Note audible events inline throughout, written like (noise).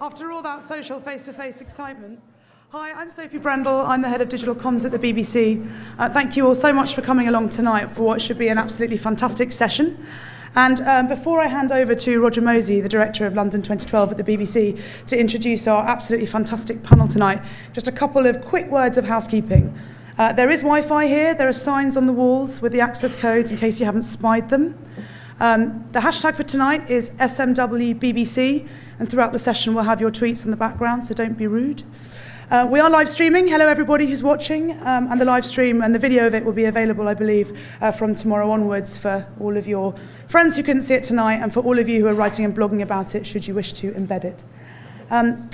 After all that social face to face excitement, hi, I'm Sophie Brendel. I'm the head of digital comms at the BBC. Uh, thank you all so much for coming along tonight for what should be an absolutely fantastic session. And um, before I hand over to Roger Mosey, the director of London 2012 at the BBC, to introduce our absolutely fantastic panel tonight, just a couple of quick words of housekeeping. Uh, there is Wi Fi here, there are signs on the walls with the access codes in case you haven't spied them. Um, the hashtag for tonight is SMWBBC, and throughout the session we'll have your tweets in the background, so don't be rude. Uh, we are live streaming. Hello, everybody who's watching. Um, and the live stream and the video of it will be available, I believe, uh, from tomorrow onwards for all of your friends who couldn't see it tonight and for all of you who are writing and blogging about it, should you wish to embed it. Um,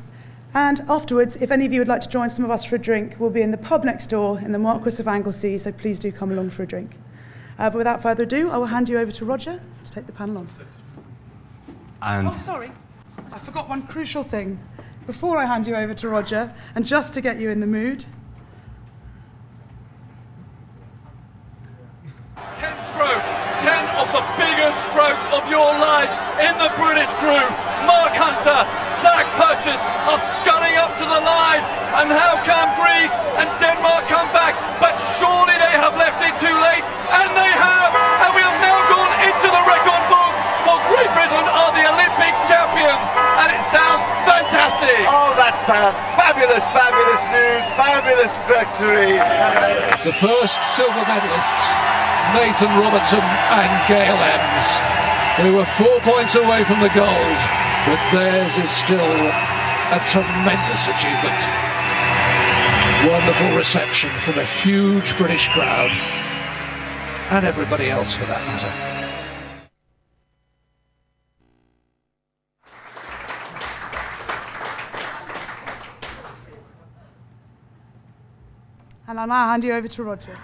and afterwards, if any of you would like to join some of us for a drink, we'll be in the pub next door in the Marquis of Anglesey, so please do come along for a drink. Uh, but without further ado, I will hand you over to Roger to take the panel on. And Oh, sorry. I forgot one crucial thing. Before I hand you over to Roger, and just to get you in the mood, 10 strokes, 10 of the biggest strokes of your life in the British group. Mark Hunter, Zac Purchase are sculling up to the line. And how can Greece and Denmark come back? But surely they have left it too late. And they have. And we have now gone into the record book. For Great Britain are the Olympic champions. And it sounds fantastic. Oh, that's fan- fabulous, fabulous news, fabulous victory. The first silver medalists, Nathan Robertson and Gail Emms. They were four points away from the gold, but theirs is still a tremendous achievement. Wonderful reception from a huge British crowd, and everybody else for that matter. and I'll now hand you over to Roger.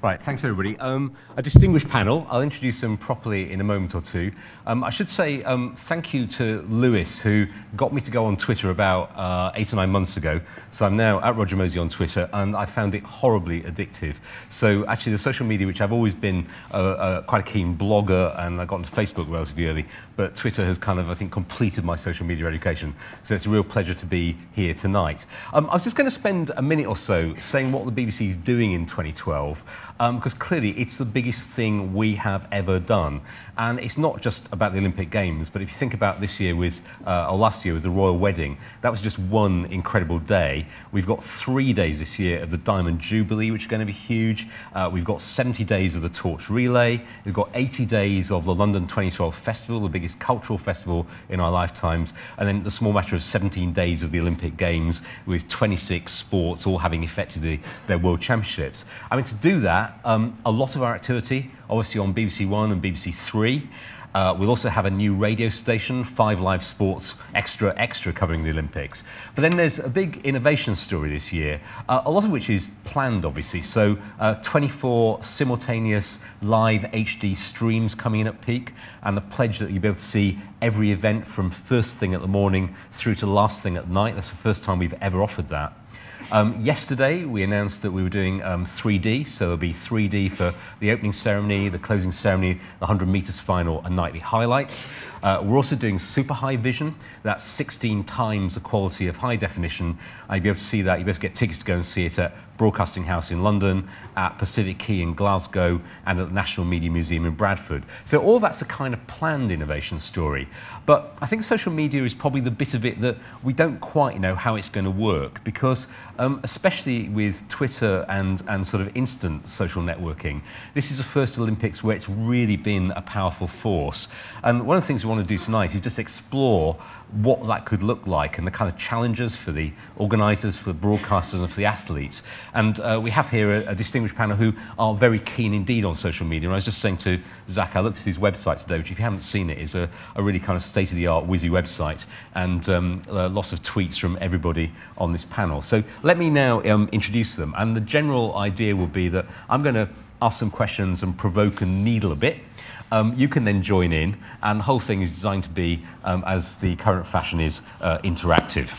Right, thanks everybody. Um, a distinguished panel. I'll introduce them properly in a moment or two. Um, I should say um, thank you to Lewis, who got me to go on Twitter about uh, eight or nine months ago. So I'm now at Roger Mosey on Twitter, and I found it horribly addictive. So actually, the social media, which I've always been uh, uh, quite a keen blogger, and I got onto Facebook relatively early, but Twitter has kind of, I think, completed my social media education. So it's a real pleasure to be here tonight. Um, I was just going to spend a minute or so saying what the BBC is doing in 2012 because um, clearly it's the biggest thing we have ever done. And it's not just about the Olympic Games, but if you think about this year with, uh, or last year with the royal wedding, that was just one incredible day. We've got three days this year of the Diamond Jubilee, which is going to be huge. Uh, we've got 70 days of the Torch Relay. We've got 80 days of the London 2012 Festival, the biggest cultural festival in our lifetimes. And then the small matter of 17 days of the Olympic Games with 26 sports all having effectively their World Championships. I mean, to do that, um, a lot of our activity, obviously on BBC One and BBC Three. Uh, we'll also have a new radio station, Five Live Sports Extra Extra, covering the Olympics. But then there's a big innovation story this year, uh, a lot of which is planned, obviously. So uh, 24 simultaneous live HD streams coming in at peak, and the pledge that you'll be able to see every event from first thing at the morning through to last thing at night. That's the first time we've ever offered that. Um, yesterday, we announced that we were doing um, 3D, so it'll be 3D for the opening ceremony, the closing ceremony, the 100 metres final, and nightly highlights. Uh, we're also doing super high vision. That's 16 times the quality of high definition. And you'll be able to see that. You'll be able to get tickets to go and see it at Broadcasting House in London, at Pacific Quay in Glasgow, and at the National Media Museum in Bradford. So all that's a kind of planned innovation story. But I think social media is probably the bit of it that we don't quite know how it's going to work because, um, especially with Twitter and, and sort of instant social networking, this is the first Olympics where it's really been a powerful force. And one of the things want to do tonight is just explore what that could look like and the kind of challenges for the organisers, for the broadcasters and for the athletes. And uh, we have here a, a, distinguished panel who are very keen indeed on social media. And I was just saying to Zac, I looked at his website today, which if you haven't seen it, is a, a really kind of state-of-the-art whizzy website and um, lots of tweets from everybody on this panel. So let me now um, introduce them. And the general idea will be that I'm going to ask some questions and provoke and needle a bit. Um, you can then join in, and the whole thing is designed to be, um, as the current fashion is, uh, interactive.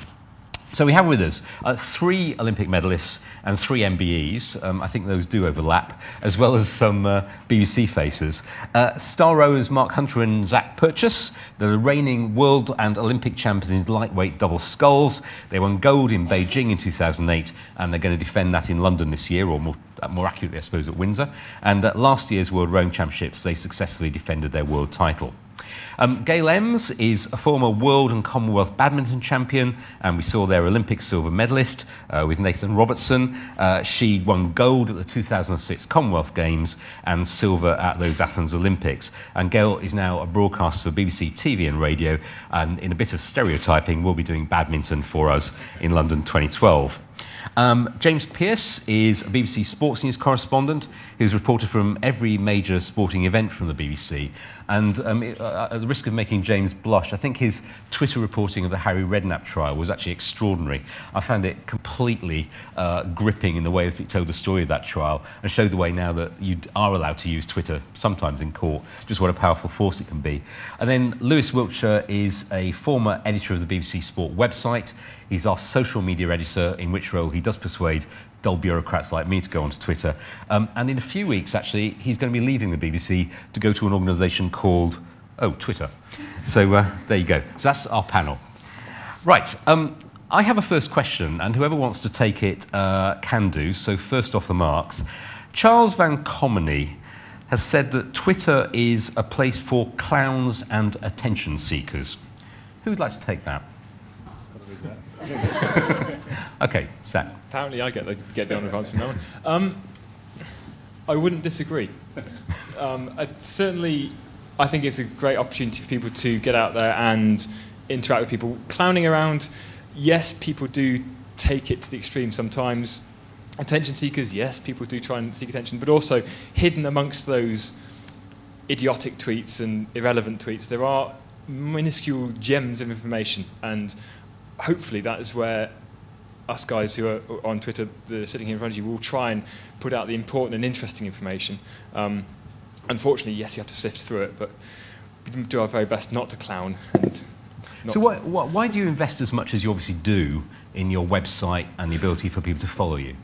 So we have with us uh, three Olympic medalists and three MBEs. Um, I think those do overlap, as well as some uh, BBC faces. Uh, star rowers Mark Hunter and Zac Purchase, the reigning world and Olympic champions in lightweight double sculls. They won gold in Beijing in 2008, and they're going to defend that in London this year, or more, more accurately, I suppose, at Windsor. And at last year's World Rowing Championships, they successfully defended their world title. Um, Gail Emms is a former world and Commonwealth badminton champion, and we saw their Olympic silver medalist uh, with Nathan Robertson. Uh, she won gold at the 2006 Commonwealth Games and silver at those Athens Olympics. And Gail is now a broadcaster for BBC TV and radio, and in a bit of stereotyping, will be doing badminton for us in London 2012. Um, James Pearce is a BBC Sports News correspondent who's reported from every major sporting event from the BBC. And um, uh, at the risk of making James blush, I think his Twitter reporting of the Harry Redknapp trial was actually extraordinary. I found it completely uh, gripping in the way that it told the story of that trial and showed the way now that you are allowed to use Twitter sometimes in court, just what a powerful force it can be. And then Lewis Wiltshire is a former editor of the BBC Sport website. He's our social media editor, in which role he does persuade dull bureaucrats like me to go onto Twitter. Um, and in a few weeks, actually, he's going to be leaving the BBC to go to an organisation called, oh, Twitter. So uh, there you go. So that's our panel. Right. Um, I have a first question, and whoever wants to take it uh, can do. So first off the marks. Charles Van Commenee has said that Twitter is a place for clowns and attention seekers. Who would like to take that? (laughs) okay, Sam. Apparently, I get the, get the honour of answering that one. Um, I wouldn't disagree. (laughs) Um, I, certainly, I think it's a great opportunity for people to get out there and interact with people. Clowning around, yes, people do take it to the extreme sometimes. Attention seekers, yes, people do try and seek attention, but also hidden amongst those idiotic tweets and irrelevant tweets, there are minuscule gems of information and hopefully that is where us guys who are on Twitter, the sitting here in front of you, will try and put out the important and interesting information. Um, unfortunately, yes, you have to sift through it, but we do our very best not to clown. so what, what, why do you invest as much as you obviously do in your website and the ability for people to follow you?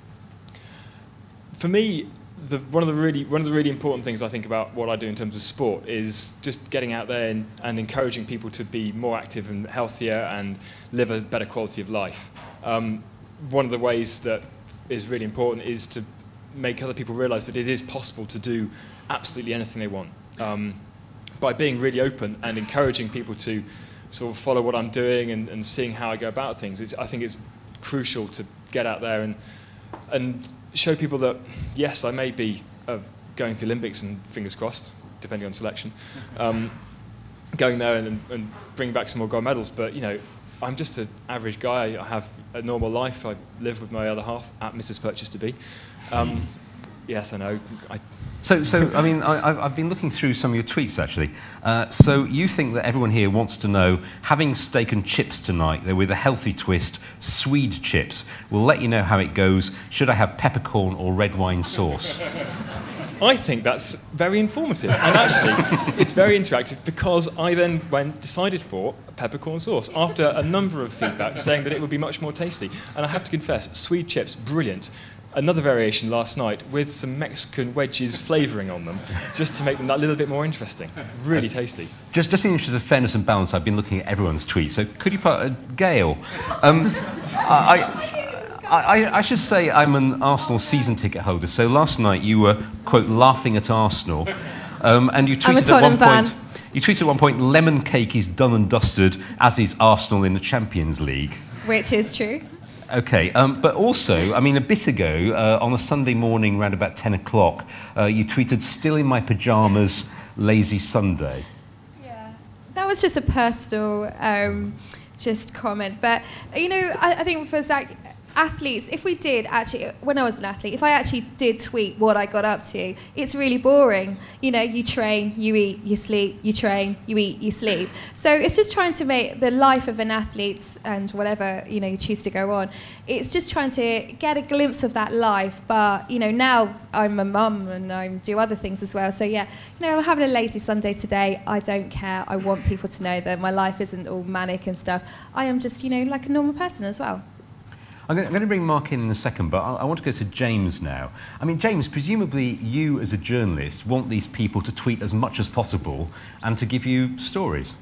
For me, the, one of the really one of the really important things I think about what I do in terms of sport is just getting out there and, and encouraging people to be more active and healthier and live a better quality of life. Um, one of the ways that is really important is to make other people realise that it is possible to do absolutely anything they want. Um, by being really open and encouraging people to sort of follow what I'm doing and, and seeing how I go about things, I think it's crucial to get out there and and show people that, yes, I may be uh, going to the Olympics and fingers crossed, depending on selection, (laughs) um, going there and, and bring back some more gold medals. But, you know, I'm just an average guy. I have a normal life. I live with my other half at Mrs. Purchase to be. Um, (laughs) yes, I know. I, so, so I mean, I, have been looking through some of your tweets actually. Uh, so you think that everyone here wants to know, having steak and chips tonight, they're with a healthy twist, Swede chips. We'll let you know how it goes. Should I have peppercorn or red wine sauce? (laughs) I think that's very informative. And actually, it's very interactive because I then went, decided for peppercorn sauce after a number of feedback saying that it would be much more tasty. And I have to confess, Swede chips, brilliant another variation last night with some Mexican wedges flavouring on them, just to make them that little bit more interesting. Really tasty. Just, just in the interest of fairness and balance, I've been looking at everyone's tweets. So could you put a uh, Gail? Um, I, I, I, should say I'm an Arsenal season ticket holder. So last night you were quote laughing at Arsenal, um, and you tweeted at one fan. point. You tweeted at one point, "Lemon cake is done and dusted, as is Arsenal in the Champions League." Which is true. Okay, um, but also, I mean, a bit ago, uh, on a Sunday morning around about 10 o'clock, uh, you tweeted, still in my pyjamas, lazy Sunday. Yeah, that was just a personal um, just comment. But, you know, I, I think for Zac, athletes, if we did actually, when I was an athlete, if I actually did tweet what I got up to, it's really boring. You know, you train, you eat, you sleep, you train, you eat, you sleep. So it's just trying to make the life of an athlete and whatever, you know, you choose to go on, it's just trying to get a glimpse of that life. But, you know, now I'm a mum and I do other things as well. So yeah, you know, I'm having a lazy Sunday today. I don't care. I want people to know that my life isn't all manic and stuff. I am just, you know, like a normal person as well. I'm going, to bring Mark in in a second, but I, want to go to James now. I mean, James, presumably you as a journalist want these people to tweet as much as possible and to give you stories.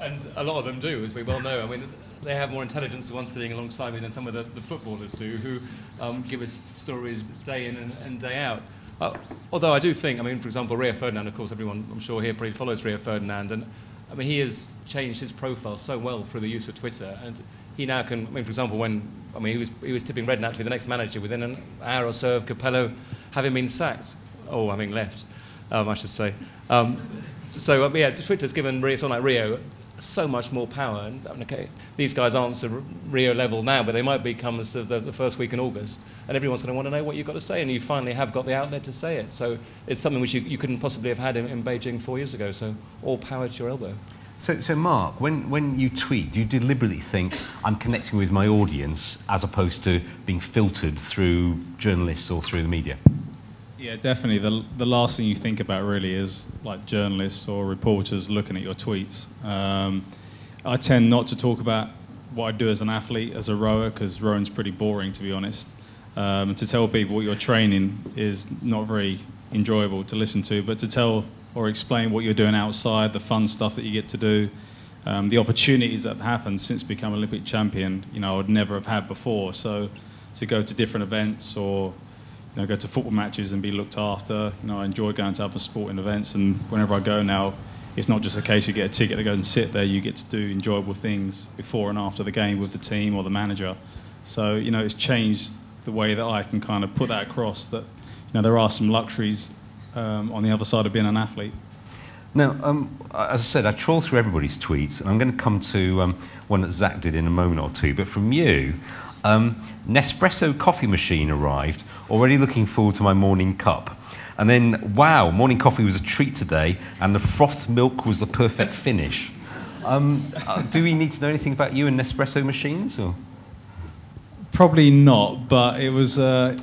And a lot of them do, as we well know. I mean, they have more intelligence, the ones sitting alongside me, than some of the, the footballers do, who um, give us stories day in and, and day out. Uh, although I do think, I mean, for example, Rio Ferdinand, of course, everyone I'm sure here probably follows Rio Ferdinand, and I mean, he has changed his profile so well through the use of Twitter, and he now can, I mean, for example, when, I mean, he was, he was tipping Redknapp to be the next manager within an hour or so of Capello having been sacked, or having left, um, I should say. Um, so, um, yeah, Twitter's given someone like Rio so much more power. And okay, these guys aren't to Rio level now, but they might become as the, the, first week in August. And everyone's going to want to know what you've got to say, and you finally have got the outlet to say it. So it's something which you, you couldn't possibly have had in, in Beijing four years ago. So all power to your elbow. So, so Mark, when, when you tweet, do you deliberately think I'm connecting with my audience as opposed to being filtered through journalists or through the media? Yeah, definitely. The, the last thing you think about really is like journalists or reporters looking at your tweets. Um, I tend not to talk about what I do as an athlete, as a rower, because rowing's pretty boring, to be honest. Um, to tell people what you're training is not very enjoyable to listen to, but to tell or explain what you're doing outside, the fun stuff that you get to do, um, the opportunities that have happened since becoming Olympic champion, you know, I would never have had before. So to go to different events or you know, go to football matches and be looked after. You know, I enjoy going to other sporting events, and whenever I go now, it's not just a case you get a ticket to go and sit there. You get to do enjoyable things before and after the game with the team or the manager. So you know, it's changed the way that I can kind of put that across. That you know, there are some luxuries um, on the other side of being an athlete. Now, um, as I said, I trawl through everybody's tweets, and I'm going to come to um, one that Zac did in a moment or two. But from you, um, Nespresso coffee machine arrived, already looking forward to my morning cup. And then, wow, morning coffee was a treat today, and the froth milk was the perfect (laughs) finish. Um, uh, do we need to know anything about you and Nespresso machines? Or? Probably not, but it was. Uh,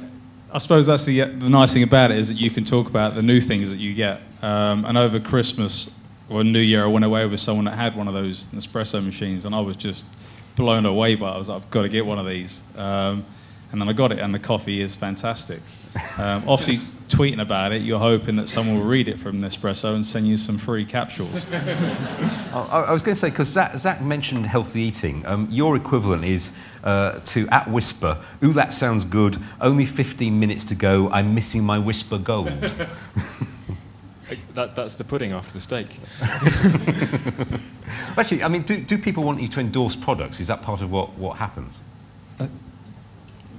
I suppose that's the, the nice thing about it is that you can talk about the new things that you get. Um, and over Christmas or New Year, I went away with someone that had one of those Nespresso machines, and I was just blown away by it. I was like, I've got to get one of these. Um, and then I got it, and the coffee is fantastic. Um, obviously, tweeting about it, you're hoping that someone will read it from Nespresso and send you some free capsules. (laughs) I, was going to say, because Zac, Zac, mentioned healthy eating, um, your equivalent is uh, to at Wispa, ooh, that sounds good, only 15 minutes to go, I'm missing my Wispa gold. (laughs) (laughs) that, that's the pudding after the steak. Actually, I mean, do, do people want you to endorse products? Is that part of what, what happens? Uh,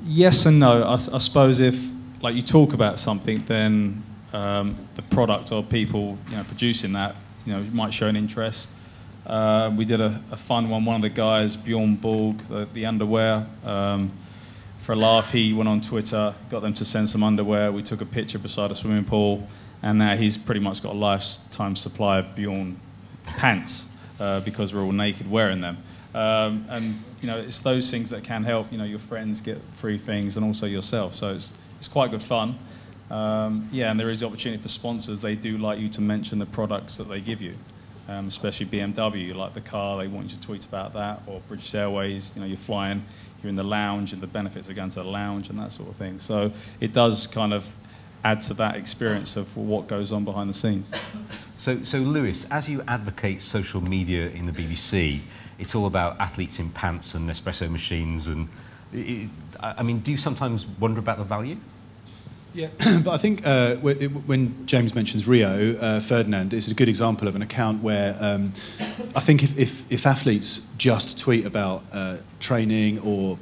yes and no. I, I, suppose if like you talk about something, then um, the product or people you know producing that you know might show an interest. Uh, we did a, a, fun one. One of the guys, Bjorn Borg, the, the underwear. Um, for a laugh, he went on Twitter, got them to send some underwear. We took a picture beside a swimming pool, and now he's pretty much got a lifetime supply of Bjorn pants uh, because we're all naked wearing them. Um, and you know, it's those things that can help. You know, your friends get free things, and also yourself. So it's it's quite good fun. Um, yeah, and there is the opportunity for sponsors. They do like you to mention the products that they give you, um, especially BMW. You like the car, they want you to tweet about that, or British Airways. You know, you're flying, you're in the lounge, and the benefits of going to the lounge and that sort of thing. So it does kind of add to that experience of what goes on behind the scenes. So, so Lewis, as you advocate social media in the BBC, it's all about athletes in pants and espresso machines. And it, I mean, do you sometimes wonder about the value? Yeah, (clears throat) but I think uh, when James mentions Rio uh, Ferdinand, is a good example of an account where um, I think if, if, if, athletes just tweet about uh, training or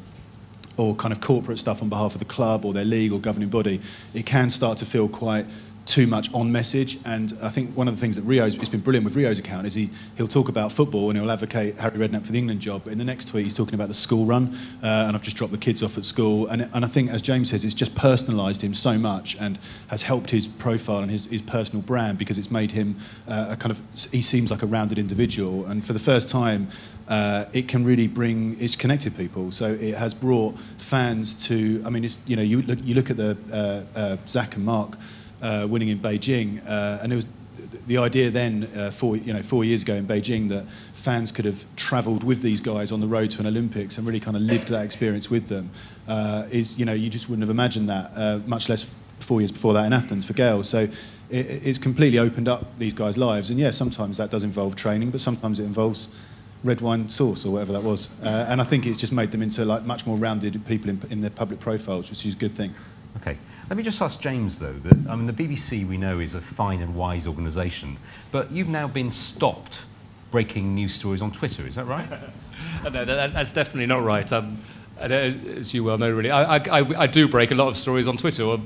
or kind of corporate stuff on behalf of the club or their league or governing body, it can start to feel quite too much on message. And I think one of the things that Rio's it's been brilliant with Rio's account is he he'll talk about football and he'll advocate Harry Redknapp for the England job. But in the next tweet, he's talking about the school run, uh, and I've just dropped the kids off at school. And and I think, as James says, it's just personalised him so much and has helped his profile and his, his personal brand because it's made him uh, a kind of he seems like a rounded individual. And for the first time. Uh, it can really bring it's connected people so it has brought fans to i mean it's you know you look you look at the uh, uh, zac and mark uh, winning in Beijing, uh, and it was the idea then, uh, four, you know, four years ago in Beijing, that fans could have travelled with these guys on the road to an Olympics and really kind of lived that experience with them, uh, is, you know, you just wouldn't have imagined that, uh, much less four years before that in Athens for Gail. So it, it's completely opened up these guys' lives. And yeah, sometimes that does involve training, but sometimes it involves red wine sauce or whatever that was. Uh, and I think it's just made them into like much more rounded people in, in their public profiles, which is a good thing. Okay. Let me just ask James, though, that I mean, the BBC we know is a fine and wise organisation, but you've now been stopped breaking news stories on Twitter. Is that right? (laughs) no, that, that's definitely not right. Um, as you well know, really, I, I, I, do break a lot of stories on Twitter. Or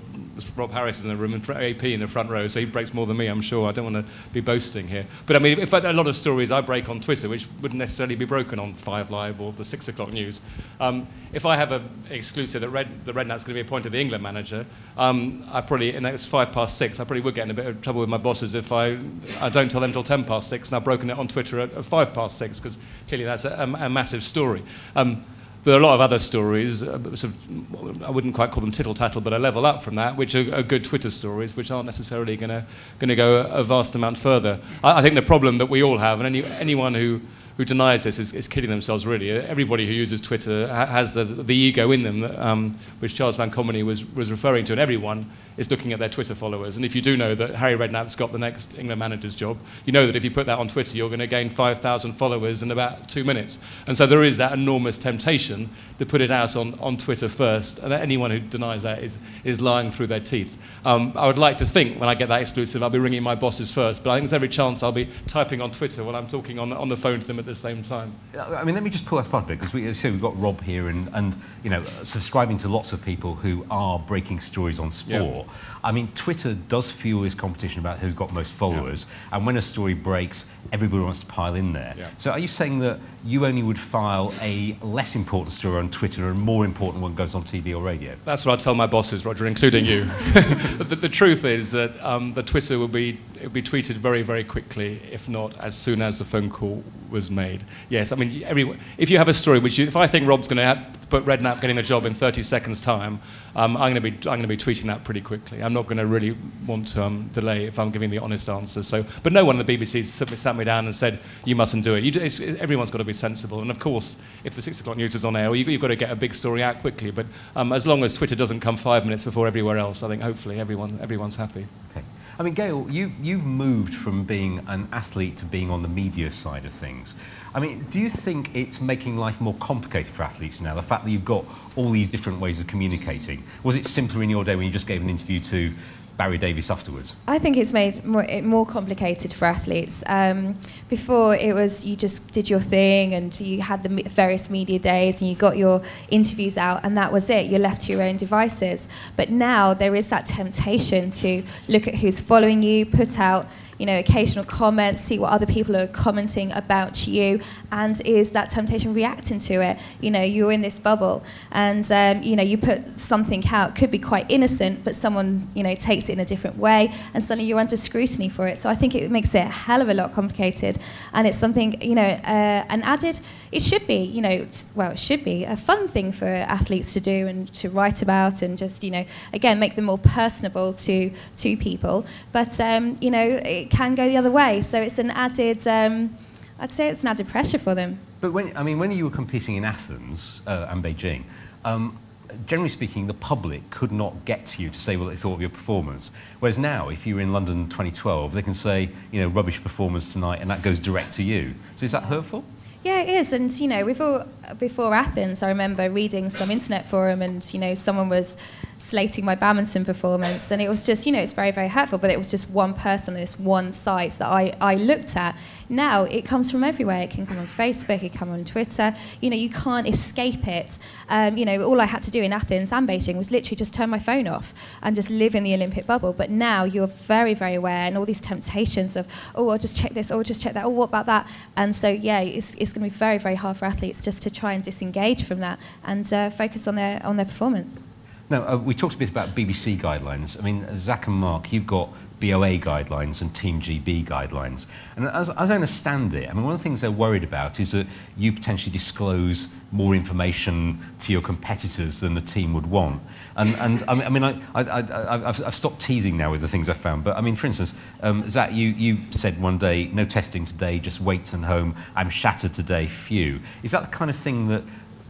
Rob Harris is in the room and AP in the front row, so he breaks more than me, I'm sure. I don't want to be boasting here. But I mean, in fact, a lot of stories I break on Twitter, which wouldn't necessarily be broken on Five Live or the Six O'Clock News. Um, if I have an exclusive that Red, the Redknapp's going to be appointed the England manager, um, I probably, and it's five past six, I probably would get in a bit of trouble with my bosses if I, I don't tell them till ten past six, and I've broken it on Twitter at, at five past six, because clearly that's a, a, a massive story. Um, there are a lot of other stories, uh, sort of, I wouldn't quite call them tittle tattle, but a level up from that, which are, are good Twitter stories, which aren't necessarily going to go a, a, vast amount further. I, I, think the problem that we all have, and any, anyone who, who denies this is, is, kidding themselves, really. Everybody who uses Twitter ha has the, the ego in them, that, um, which Charles Van Commenee was, was referring to, and everyone is looking at their Twitter followers. And if you do know that Harry Redknapp's got the next England manager's job, you know that if you put that on Twitter, you're going to gain 5,000 followers in about two minutes. And so there is that enormous temptation to put it out on, on Twitter first. And anyone who denies that is, is lying through their teeth. Um, I would like to think when I get that exclusive, I'll be ringing my bosses first. But I think there's every chance I'll be typing on Twitter while I'm talking on, on the phone to them at the same time. I mean, let me just pull that apart a bit because we, so we've got Rob here and, and, you know, subscribing to lots of people who are breaking stories on sport. Yeah. I mean, Twitter does fuel this competition about who's got most followers, yeah. and when a story breaks, everybody wants to pile in there. Yeah. So are you saying that you only would file a less important story on Twitter and a more important one goes on TV or radio? That's what I tell my bosses, Roger, including you. (laughs) the, the, truth is that um, the Twitter will be, will be tweeted very, very quickly, if not as soon as the phone call was made. Yes, I mean, every, if you have a story which you, if I think Rob's going to put Redknapp getting a job in 30 seconds' time, um, I'm going to be I'm going to be tweeting that pretty quickly. I'm not going to really want to um, delay if I'm giving the honest answer. So, but no one in the BBC sat me down and said you mustn't do it. You everyone's got to be sensible. And of course, if the six o'clock news is on air, you, have got to get a big story out quickly. But um, as long as Twitter doesn't come five minutes before everywhere else, I think hopefully everyone everyone's happy. Okay. I mean, Gail, you, you've moved from being an athlete to being on the media side of things. I mean, do you think it's making life more complicated for athletes now, the fact that you've got all these different ways of communicating? Was it simpler in your day when you just gave an interview to Barry Davies afterwards? I think it's made more, it more complicated for athletes. Um, before it was you just did your thing and you had the various media days and you got your interviews out and that was it. You're left to your own devices. But now there is that temptation to look at who's following you, put out you know, occasional comments, see what other people are commenting about you, and is that temptation reacting to it? You know, you're in this bubble, and um, you know, you put something out, could be quite innocent, but someone you know takes it in a different way, and suddenly you're under scrutiny for it. So I think it makes it a hell of a lot complicated, and it's something you know, uh, an added. It should be, you know, well, it should be a fun thing for athletes to do and to write about, and just you know, again, make them more personable to to people. But um, you know, it, can go the other way. So it's an added, um, I'd say it's an added pressure for them. But when, I mean, when you were competing in Athens uh, and Beijing, um, generally speaking, the public could not get to you to say what they thought of your performance. Whereas now, if you're in London 2012, they can say, you know, rubbish performance tonight, and that goes direct to you. So is that hurtful? Yeah, it is. And, you know, before, before Athens, I remember reading some internet forum and, you know, someone was slating my badminton performance. And it was just, you know, it's very, very hurtful, but it was just one person, this one site that I, I looked at. Now it comes from everywhere. It can come on Facebook, it can come on Twitter. You know, you can't escape it. Um, you know, all I had to do in Athens and Beijing was literally just turn my phone off and just live in the Olympic bubble. But now you're very, very aware and all these temptations of, oh, I'll just check this, oh, I'll just check that, oh, what about that? And so, yeah, it's, it's going to be very, very hard for athletes just to try and disengage from that and uh, focus on their, on their performance. Now, uh, we talked a bit about BBC guidelines. I mean, Zac and Mark, you've got BOA guidelines and Team GB guidelines. And as, as I understand it, I mean, one of the things they're worried about is that you potentially disclose more information to your competitors than the team would want. And, and I mean, I, I, I've stopped teasing now with the things I've found, but I mean, for instance, um, Zac, you, you said one day, no testing today, just weights and home, I'm shattered today, phew. Is that the kind of thing that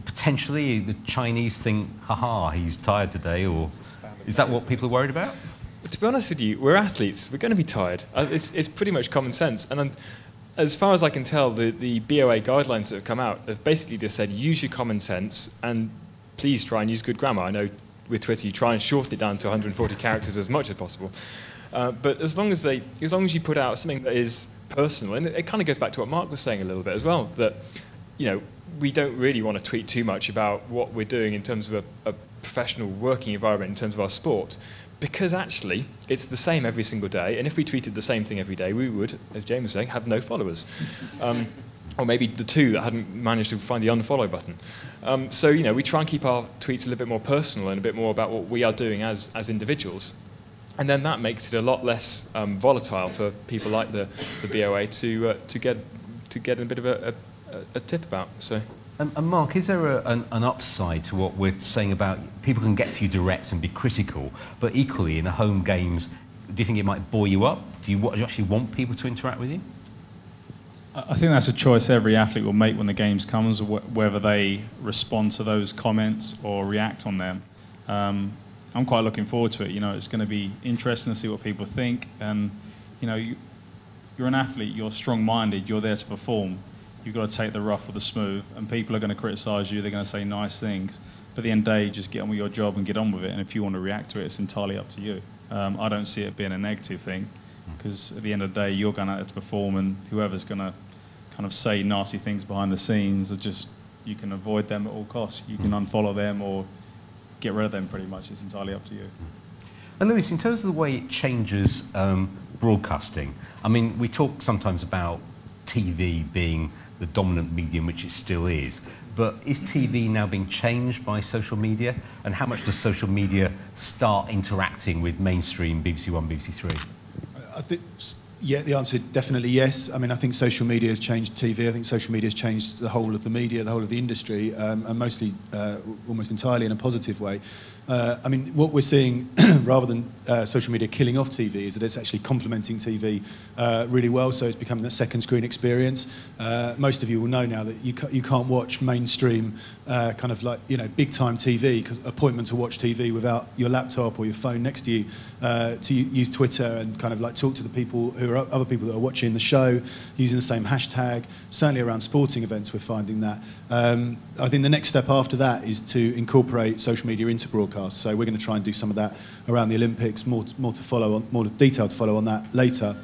potentially the Chinese think, haha, he's tired today, or is that what people are worried about? To be honest with you, we're athletes. We're going to be tired. Uh, It's, it's pretty much common sense. And um, as far as I can tell, the, the BOA guidelines that have come out have basically just said use your common sense and please try and use good grammar. I know with Twitter you try and shorten it down to 140 (laughs) characters as much as possible. Uh, but as long as they, as long as you put out something that is personal, and it, it kind of goes back to what Mark was saying a little bit as well, that you know we don't really want to tweet too much about what we're doing in terms of a, a professional working environment in terms of our sport, because actually it's the same every single day. And if we tweeted the same thing every day, we would, as James was saying, have no followers. (laughs) Um, or maybe the two that hadn't managed to find the unfollow button. Um, so, you know, we try and keep our tweets a little bit more personal and a bit more about what we are doing as, as individuals. And then that makes it a lot less um, volatile for people like the, the BOA to, uh, to, get, to get a bit of a, a, a tip about. So. And, and Mark, is there a, an, an upside to what we're saying about people can get to you direct and be critical, but equally in the home games, do you think it might bore you up? Do you, do you actually want people to interact with you? I think that's a choice every athlete will make when the games comes, wh- whether they respond to those comments or react on them. Um, I'm quite looking forward to it. You know, it's going to be interesting to see what people think. And you know, you, you're an athlete. You're strong-minded. You're there to perform. You've got to take the rough with the smooth. And people are going to criticise you. They're going to say nice things. But at the end of the day, just get on with your job and get on with it. And if you want to react to it, it's entirely up to you. Um, I don't see it being a negative thing because at the end of the day, you're going to, have to perform, and whoever's going to kind of say nasty things behind the scenes are just you can avoid them at all costs. You can unfollow them or get rid of them. Pretty much, it's entirely up to you. And Lewis, in terms of the way it changes um, broadcasting, I mean, we talk sometimes about TV being the dominant medium, which it still is. But is TV now being changed by social media? And how much does social media start interacting with mainstream BBC One, BBC Three? I think, yeah, the answer definitely yes. I mean, I think social media has changed TV. I think social media has changed the whole of the media, the whole of the industry, um, and mostly, uh, almost entirely in a positive way. Uh, I mean, what we're seeing, (clears throat) rather than uh, social media killing off TV, is that it's actually complementing TV uh, really well. So it's becoming that second screen experience. Uh, most of you will know now that you, ca- you can't watch mainstream, uh, kind of like you know, big time TV, appointment to watch TV without your laptop or your phone next to you, to use Twitter and kind of like talk to the people who are other people that are watching the show using the same hashtag. Certainly around sporting events, we're finding that. Um, I think the next step after that is to incorporate social media into broadcasts. So we're going to try and do some of that around the Olympics. More, more to follow on, more detail to follow on that later.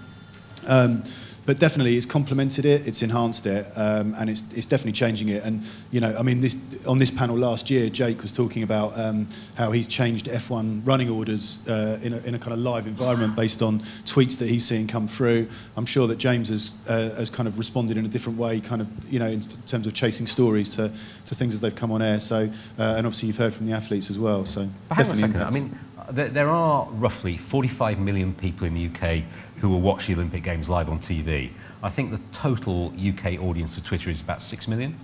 Um, but definitely, it's complemented it, it's enhanced it, um, and it's, it's definitely changing it. And you know, I mean, this on this panel last year, Jake was talking about um, how he's changed F1 running orders uh, in, a, in a kind of live environment based on tweets that he's seeing come through. I'm sure that James has uh, has kind of responded in a different way, kind of you know, in terms of chasing stories to, to things as they've come on air. So, uh, and obviously, you've heard from the athletes as well. So, But hang on a definitely. I mean, there, there are roughly 45 million people in the UK who will watch the Olympic Games live on TV. I think the total UK audience for Twitter is about 6 million.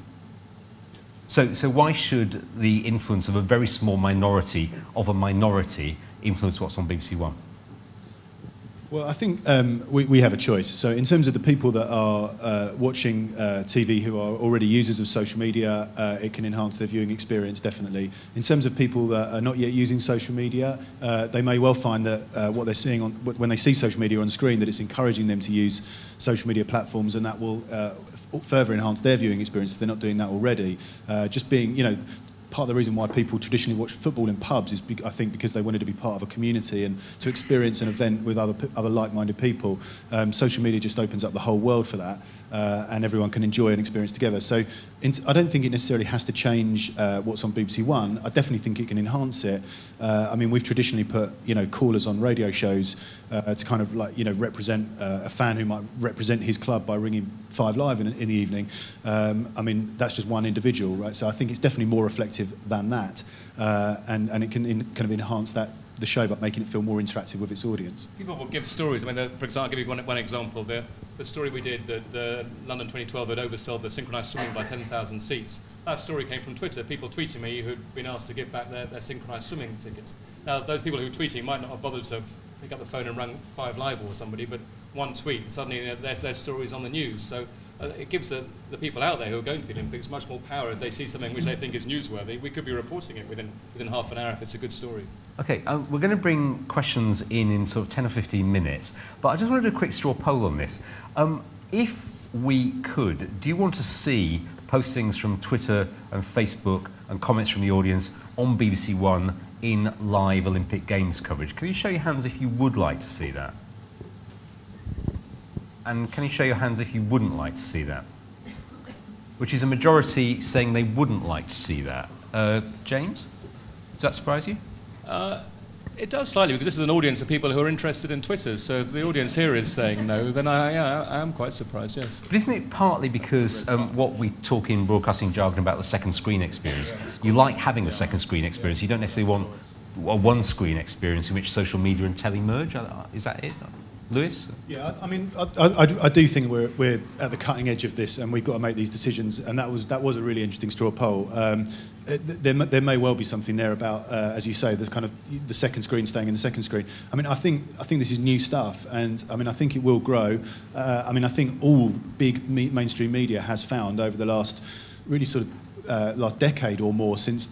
So, so why should the influence of a very small minority of a minority influence what's on BBC One? Well, I think um, we, we have a choice. So, in terms of the people that are uh, watching uh, TV who are already users of social media, uh, it can enhance their viewing experience, definitely. In terms of people that are not yet using social media, uh, they may well find that uh, what they're seeing on, when they see social media on screen, that it's encouraging them to use social media platforms, and that will uh, further enhance their viewing experience if they're not doing that already. Just being, you know, part of the reason why people traditionally watch football in pubs is, I think, because they wanted to be part of a community and to experience an event with other, other like-minded people. Um, social media just opens up the whole world for that. Uh, and everyone can enjoy an experience together. So, I don't think it necessarily has to change uh, what's on BBC One. I definitely think it can enhance it. Uh, I mean, we've traditionally put you know callers on radio shows uh, to kind of like you know represent uh, a fan who might represent his club by ringing Five Live in, in the evening. Um, I mean, that's just one individual, right? So I think it's definitely more reflective than that, uh, and and it can in, kind of enhance that the show, but making it feel more interactive with its audience. People will give stories. I mean, the, for example, I'll give you one, one example. The, the story we did that the London 2012 had oversold the synchronised swimming by 10,000 seats. That story came from Twitter. People tweeting me who'd been asked to give back their, their synchronised swimming tickets. Now, those people who were tweeting might not have bothered to pick up the phone and rang Five Live or somebody, but one tweet, suddenly their, their story's on the news. So it gives the, the people out there who are going to the Olympics much more power if they see something which they think is newsworthy. We could be reporting it within, within half an hour if it's a good story. Okay, uh, we're going to bring questions in in sort of 10 or 15 minutes, but I just want to do a quick straw poll on this. Um, if we could, do you want to see postings from Twitter and Facebook and comments from the audience on BBC One in live Olympic Games coverage? Can you show your hands if you would like to see that? And can you show your hands if you wouldn't like to see that? Which is a majority saying they wouldn't like to see that. Uh, James, does that surprise you? Uh, it does slightly because this is an audience of people who are interested in Twitter. So if the audience here is saying no, then I, yeah, I am quite surprised, yes. But isn't it partly because um, what we talk in broadcasting jargon about the second screen experience? You like having a second screen experience. You don't necessarily want a one screen experience in which social media and telly merge. Is that it? Lewis? Yeah, I, I mean, I, I, I, do think we're, we're at the cutting edge of this, and we've got to make these decisions. And that was that was a really interesting straw poll. Um, there, there may well be something there about, uh, as you say, the kind of the second screen staying in the second screen. I mean, I think I think this is new stuff, and I mean, I think it will grow. Uh, I mean, I think all big me- mainstream media has found over the last really sort of uh, last decade or more since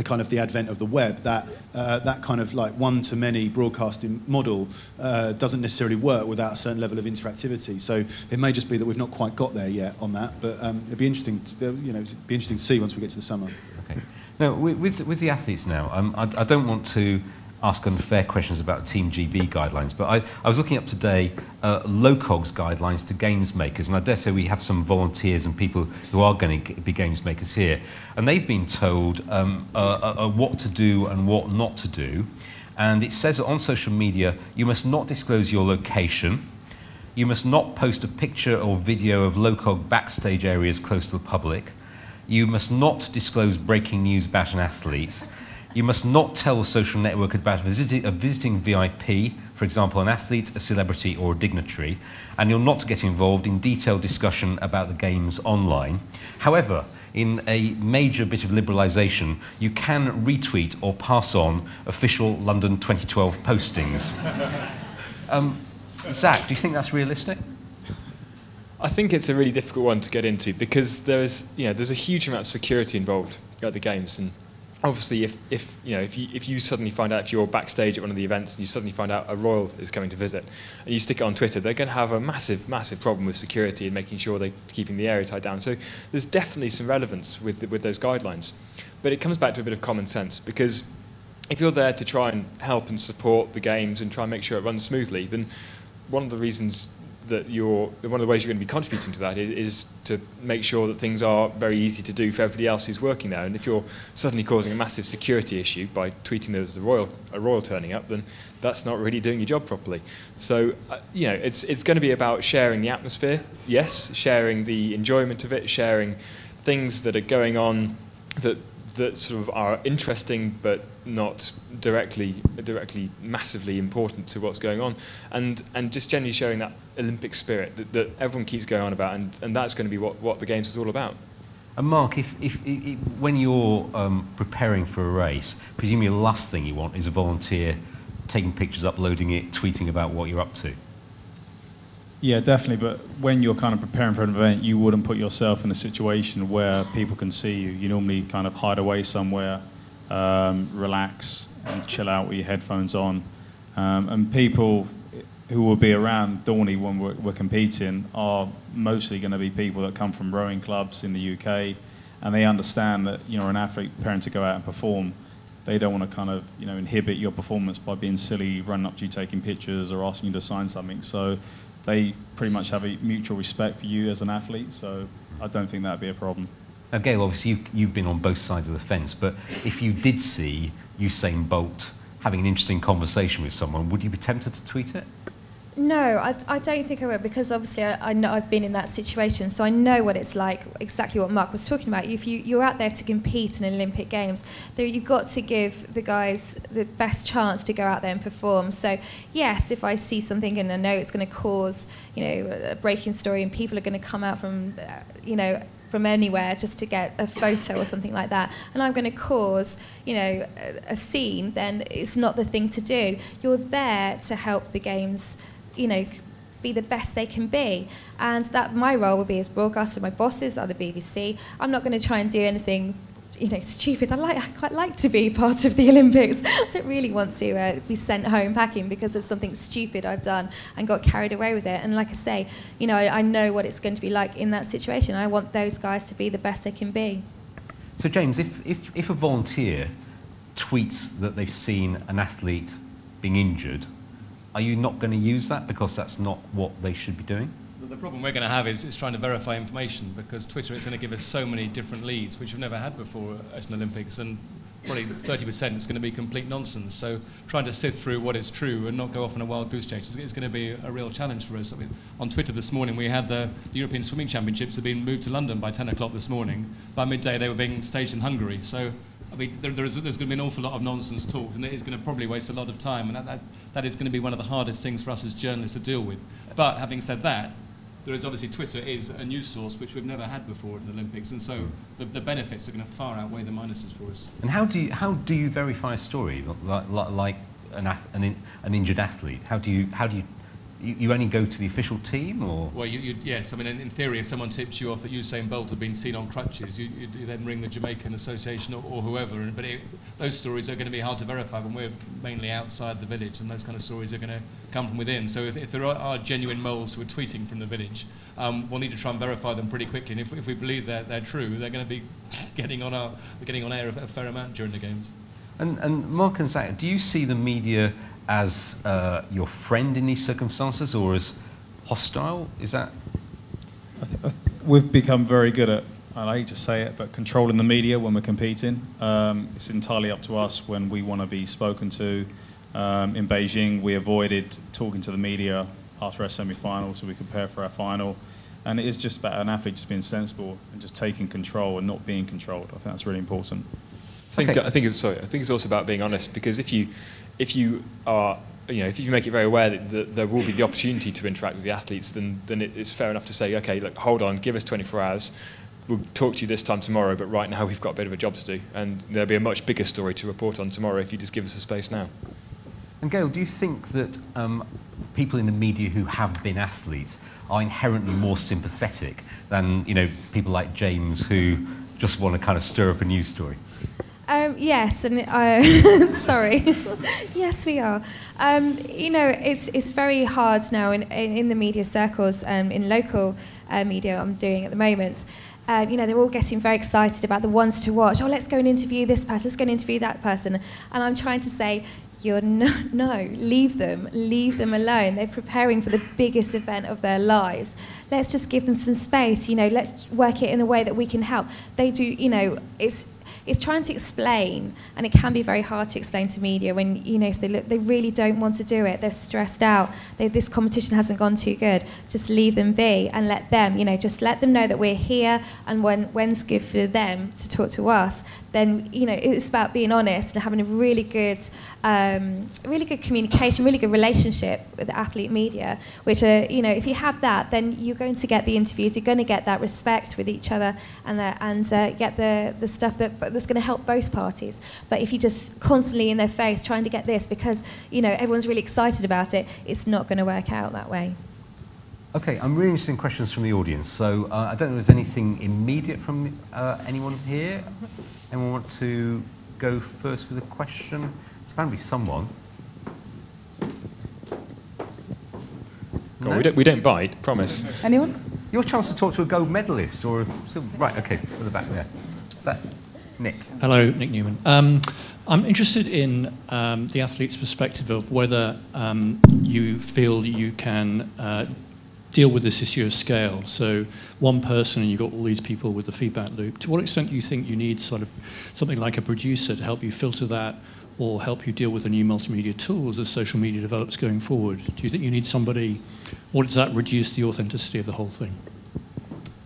the kind of the advent of the web that uh, that kind of like one to many broadcasting model uh, doesn't necessarily work without a certain level of interactivity. So it may just be that we've not quite got there yet on that, but um, it'd be interesting to you know it'd be interesting to see once we get to the summer. Okay. Now with with the athletes now, um, I, I don't want to ask unfair questions about Team GB guidelines, but I, I was looking up today uh, LOCOG's guidelines to games makers, and I dare say we have some volunteers and people who are going to be games makers here, and they've been told um, uh, uh, uh, what to do and what not to do, and it says that on social media you must not disclose your location, you must not post a picture or video of LOCOG backstage areas close to the public, you must not disclose breaking news about an athlete, you must not tell a social network about a visiting, a visiting VIP, for example, an athlete, a celebrity, or a dignitary, and you're not get involved in detailed discussion about the games online. However, in a major bit of liberalisation, you can retweet or pass on official London 2012 postings. (laughs) um, Zac, do you think that's realistic? I think it's a really difficult one to get into because there's, you know, there's a huge amount of security involved at the games, and obviously, if, if, you know, if, you, if you suddenly find out, if you're backstage at one of the events and you suddenly find out a royal is coming to visit, and you stick it on Twitter, they're going to have a massive, massive problem with security and making sure they're keeping the area tied down. So there's definitely some relevance with, with those guidelines. But it comes back to a bit of common sense because if you're there to try and help and support the games and try and make sure it runs smoothly, then one of the reasons that you're one of the ways you're going to be contributing to that is, is, to make sure that things are very easy to do for everybody else who's working there. And if you're suddenly causing a massive security issue by tweeting there's a royal a royal turning up, then that's not really doing your job properly. So uh, you know, it's it's going to be about sharing the atmosphere, yes, sharing the enjoyment of it, sharing things that are going on that that sort of are interesting but not directly directly massively important to what's going on and and just generally showing that Olympic spirit that, that everyone keeps going on about and, and that's going to be what, what the games is all about. And Mark, if, if, if when you're um, preparing for a race, presumably the last thing you want is a volunteer taking pictures, uploading it, tweeting about what you're up to. Yeah, definitely. But when you're kind of preparing for an event, you wouldn't put yourself in a situation where people can see you. You normally kind of hide away somewhere, um, relax, and chill out with your headphones on. Um, and people who will be around Dorney when we're, we're competing are mostly going to be people that come from rowing clubs in the UK, and they understand that you know an athlete preparing to go out and perform. They don't want to kind of you know inhibit your performance by being silly, running up to you, taking pictures, or asking you to sign something. So they pretty much have a mutual respect for you as an athlete. So I don't think that'd be a problem. Now, Gail, obviously you've, you've been on both sides of the fence, but if you did see Usain Bolt having an interesting conversation with someone, would you be tempted to tweet it? No, I, I don't think I will because obviously I, I know I've been in that situation, so I know what it's like. Exactly what Mark was talking about. If you you're out there to compete in Olympic Games, there, you've got to give the guys the best chance to go out there and perform. So yes, if I see something and I know it's going to cause you know a breaking story and people are going to come out from uh, you know from anywhere just to get a photo or something like that, and I'm going to cause, you know, a, a, scene, then it's not the thing to do. You're there to help the games you know, be the best they can be. And that my role will be as broadcaster. My bosses are the BBC. I'm not going to try and do anything, you know, stupid. I like, I quite like to be part of the (laughs) Olympics. I don't really want to uh, be sent home packing because of something stupid I've done and got carried away with it. And like I say, you know, I, I know what it's going to be like in that situation. I want those guys to be the best they can be. So James, if, if, if a volunteer tweets that they've seen an athlete being injured are you not going to use that because that's not what they should be doing? The problem we're going to have is, trying to verify information because Twitter is going to give us so many different leads, which we've never had before at an Olympics, and probably 30% is going to be complete nonsense. So trying to sift through what is true and not go off on a wild goose chase is going to be a real challenge for us. I mean, on Twitter this morning, we had the, the European Swimming Championships have been moved to London by 10 o'clock this morning. By midday, they were being staged in Hungary. So I mean, there, there is, there's going to be an awful lot of nonsense talk, and it is going to probably waste a lot of time, and that, that, that is going to be one of the hardest things for us as journalists to deal with. But having said that, there is obviously Twitter is a news source which we've never had before at the Olympics, and so the, the benefits are going to far outweigh the minuses for us. And how do you, how do you verify a story like, like an, an injured athlete? How do you, how do you you, you only go to the official team, or? Well, you, yes. I mean, in, in, theory, if someone tips you off that Usain Bolt had been seen on crutches, you, you then ring the Jamaican Association or, or whoever. But it, those stories are going to be hard to verify when we're mainly outside the village, and those kind of stories are going to come from within. So if, if there are, are, genuine moles who are tweeting from the village, um, we'll need to try and verify them pretty quickly. And if, if we believe they're, they're true, they're going to be (laughs) getting on our getting on air a, a fair amount during the games. And, and Mark and Zac, do you see the media as uh, your friend in these circumstances or as hostile? Is that? I th- I th- we've become very good at, I hate to say it, but controlling the media when we're competing. Um, it's entirely up to us when we want to be spoken to. Um, in Beijing, we avoided talking to the media after our semi-final, so we could prepare for our final. And it is just about an athlete just being sensible and just taking control and not being controlled. I think that's really important. I think okay. I think it's sorry. I think it's also about being honest because if you if you are you know, if you make it very aware that, that there will be the opportunity to interact with the athletes, then, then it, it's fair enough to say, okay, look, hold on, give us 24 hours. We'll talk to you this time tomorrow, but right now we've got a bit of a job to do. And there'll be a much bigger story to report on tomorrow if you just give us the space now. And Gail, do you think that um, people in the media who have been athletes are inherently more sympathetic than, you know, people like James who just want to kind of stir up a news story? Um, yes, and uh, (laughs) sorry. (laughs) yes, we are. Um, you know, it's it's very hard now in in, in the media circles, um, in local uh, media. I'm doing at the moment. Uh, you know, they're all getting very excited about the ones to watch. Oh, let's go and interview this person. Let's go and interview that person. And I'm trying to say, you're no, (laughs) no, leave them, leave them alone. They're preparing for the biggest event of their lives. Let's just give them some space. You know, let's work it in a way that we can help. They do. You know, it's it's trying to explain, and it can be very hard to explain to media when you know they look, they really don't want to do it. They're stressed out. They, this competition hasn't gone too good. Just leave them be and let them, you know, just let them know that we're here, and when when's good for them to talk to us, then you know it's about being honest and having a really good, um, really good communication, really good relationship with the athlete media. Which are you know if you have that, then you're going to get the interviews, you're going to get that respect with each other, and the, and uh, get the the stuff that that's going to help both parties. But if you just constantly in their face trying to get this because you know everyone's really excited about it, it's not going to work out that way. Okay, I'm really interested in questions from the audience. So uh, I don't know if there's anything immediate from uh, anyone here. Anyone want to go first with a question? It's bound to be someone. No? we, don't, we don't bite, promise. Anyone? Your chance to talk to a gold medalist or a, right? Okay, at the back there. Is that Nick? Hello, Nick Newman. Um, I'm interested in um, the athlete's perspective of whether um, you feel you can uh, deal with this issue of scale. So one person and you've got all these people with the feedback loop. To what extent do you think you need sort of something like a producer to help you filter that or help you deal with the new multimedia tools as social media develops going forward? Do you think you need somebody, or does that reduce the authenticity of the whole thing?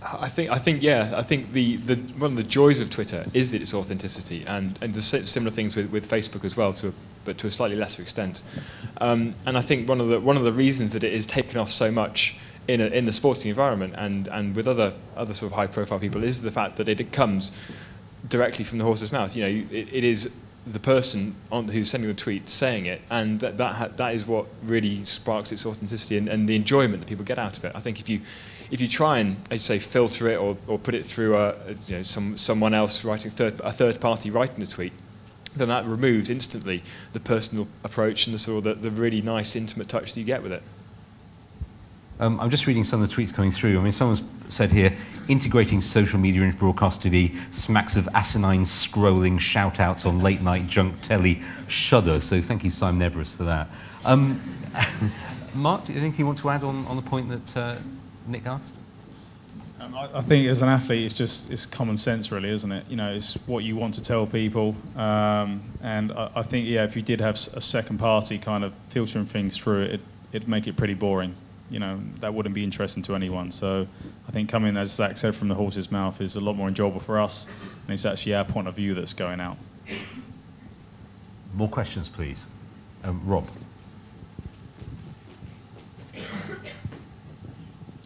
I think, I think, yeah, I think the, the one of the joys of Twitter is its authenticity, and and there's similar things with, with Facebook as well, to a, but to a slightly lesser extent. Um, and I think one of the one of the reasons that it is taken off so much in a, in the sporting environment and and with other other sort of high profile people is the fact that it comes directly from the horse's mouth. You know, it, it is the person on, who's sending the tweet saying it, and that that, ha- that is what really sparks its authenticity and, and the enjoyment that people get out of it. I think if you if you try and, as you say, filter it or, or put it through a, a, you know, some, someone else writing third, a third party writing the tweet, then that removes instantly the personal approach and the sort of the, the really nice intimate touch that you get with it. Um, I'm just reading some of the tweets coming through. I mean, someone's said here, integrating social media into broadcast TV smacks of asinine scrolling shout-outs on late-night junk telly shudder. So thank you, Simon Everest, for that. Um, (laughs) Mark, do you think you want to add on, on the point that uh, Nick asked? Um, I, I think as an athlete, it's just it's common sense, really, isn't it? You know, it's what you want to tell people, um, and I, I think yeah, if you did have a second party kind of filtering things through it, it'd make it pretty boring. You know, that wouldn't be interesting to anyone. So I think coming, as Zac said, from the horse's mouth is a lot more enjoyable for us, and it's actually our point of view that's going out. More questions, please. Um, Rob.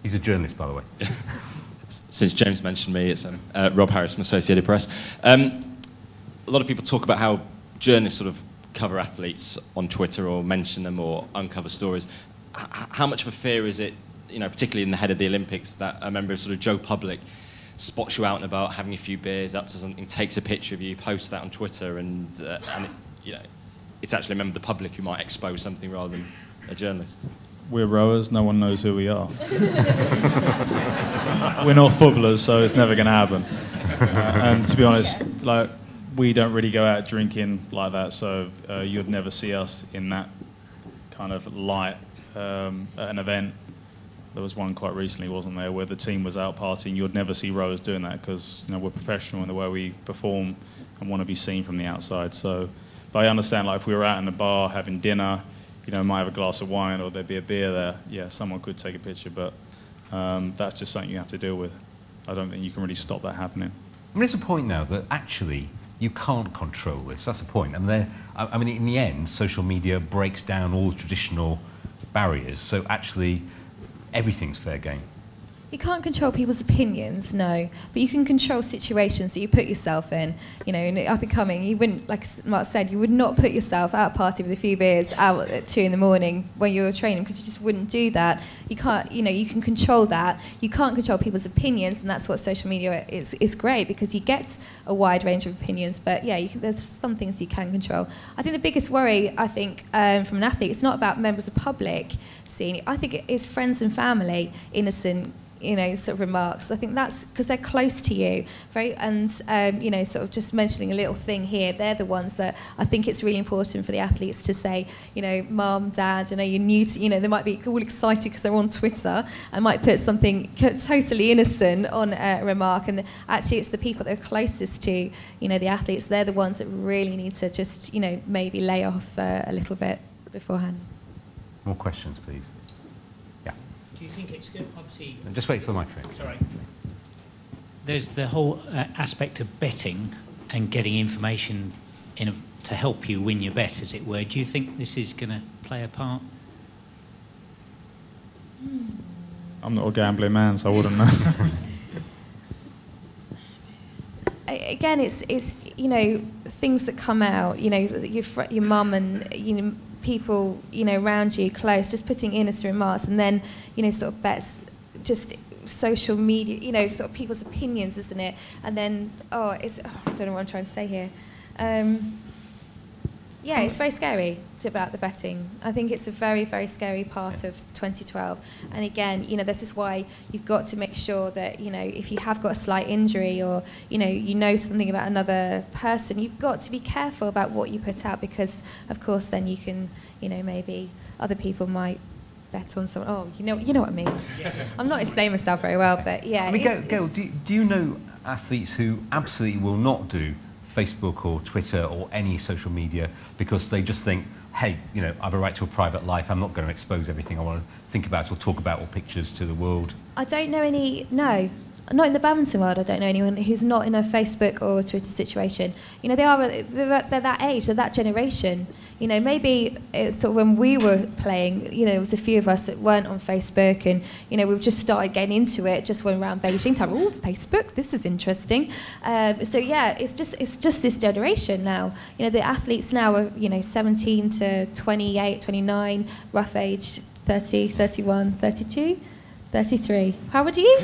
He's a journalist, by the way. (laughs) Since James mentioned me, it's um, uh, Rob Harris from Associated Press. Um, a lot of people talk about how journalists sort of cover athletes on Twitter or mention them or uncover stories. How much of a fear is it, you know, particularly in the head of the Olympics, that a member of sort of Joe Public spots you out and about having a few beers, up to something, takes a picture of you, posts that on Twitter, and, uh, and it, you know, it's actually a member of the public who might expose something rather than a journalist? We're rowers, no one knows who we are. (laughs) We're not footballers, so it's never going to happen. Uh, and to be honest, like we don't really go out drinking like that, so uh, you'd never see us in that kind of light um, at an event. There was one quite recently, wasn't there, where the team was out partying. You'd never see rowers doing that because you know we're professional in the way we perform and want to be seen from the outside. So, but I understand, like if we were out in a bar having dinner you know, might have a glass of wine or there'd be a beer there, yeah, someone could take a picture, but um, that's just something you have to deal with. I don't think you can really stop that happening. I mean, it's a point now that actually you can't control this. That's the point. And I, I mean, in the end, social media breaks down all traditional barriers. So actually, everything's fair game. You can't control people's opinions, no, but you can control situations that you put yourself in. You know, up and coming, you wouldn't, like Mark said, you would not put yourself out party with a few beers out at two in the morning when you were training because you just wouldn't do that. You can't, you know, you can control that. You can't control people's opinions, and that's what social media is, is great because you get a wide range of opinions. But yeah, can, there's some things you can control. I think the biggest worry, I think, um, from an athlete, it's not about members of public seeing. I think it is friends and family, innocent you know, sort of remarks. I think that's because they're close to you, very, and um, you know, sort of just mentioning a little thing here. They're the ones that I think it's really important for the athletes to say, you know, mom, dad, you know, you're new to, you know, they might be all excited because they're on Twitter and might put something (laughs) totally innocent on a remark, and actually, it's the people that are closest to, you know, the athletes. They're the ones that really need to just, you know, maybe lay off uh, a little bit beforehand. More questions, please. Do think it's good? Obviously. And just wait for my microphone. Sorry. There's the whole uh, aspect of betting and getting information in a, to help you win your bet, as it were. Do you think this is going to play a part? I'm not a gambling man, so I wouldn't know. (laughs) Again, it's it's you know things that come out. You know your your mum and you know people, you know, around you close, just putting innocent remarks, and then, you know, sort of bets, just social media, you know, sort of people's opinions, isn't it? And then, oh, it's, oh, I don't know what I'm trying to say here. Um, yeah, it's very scary to, about the betting. I think it's a very, very scary part of 2012. And again, you know, this is why you've got to make sure that, you know, if you have got a slight injury or, you know, you know something about another person, you've got to be careful about what you put out because, of course, then you can, you know, maybe other people might bet on someone. Oh, you know, you know what I mean. I'm not explaining myself very well, but yeah. I mean, Gail, Gail do, do you know athletes who absolutely will not do Facebook or Twitter or any social media because they just think, hey, you know, I have a right to a private life. I'm not going to expose everything I want to think about or talk about or pictures to the world. I don't know any. No, not in the badminton world. I don't know anyone who's not in a Facebook or Twitter situation. You know, they are they're, they're that age, they're that generation. You know, maybe it's sort of when we were playing. You know, there was a few of us that weren't on Facebook, and you know, we've just started getting into it. Just when around Beijing time, oh, Facebook, this is interesting. Um, so yeah, it's just it's just this generation now. You know, the athletes now are you know 17 to 28, 29, rough age 30, 31, 32. 33. How old are you?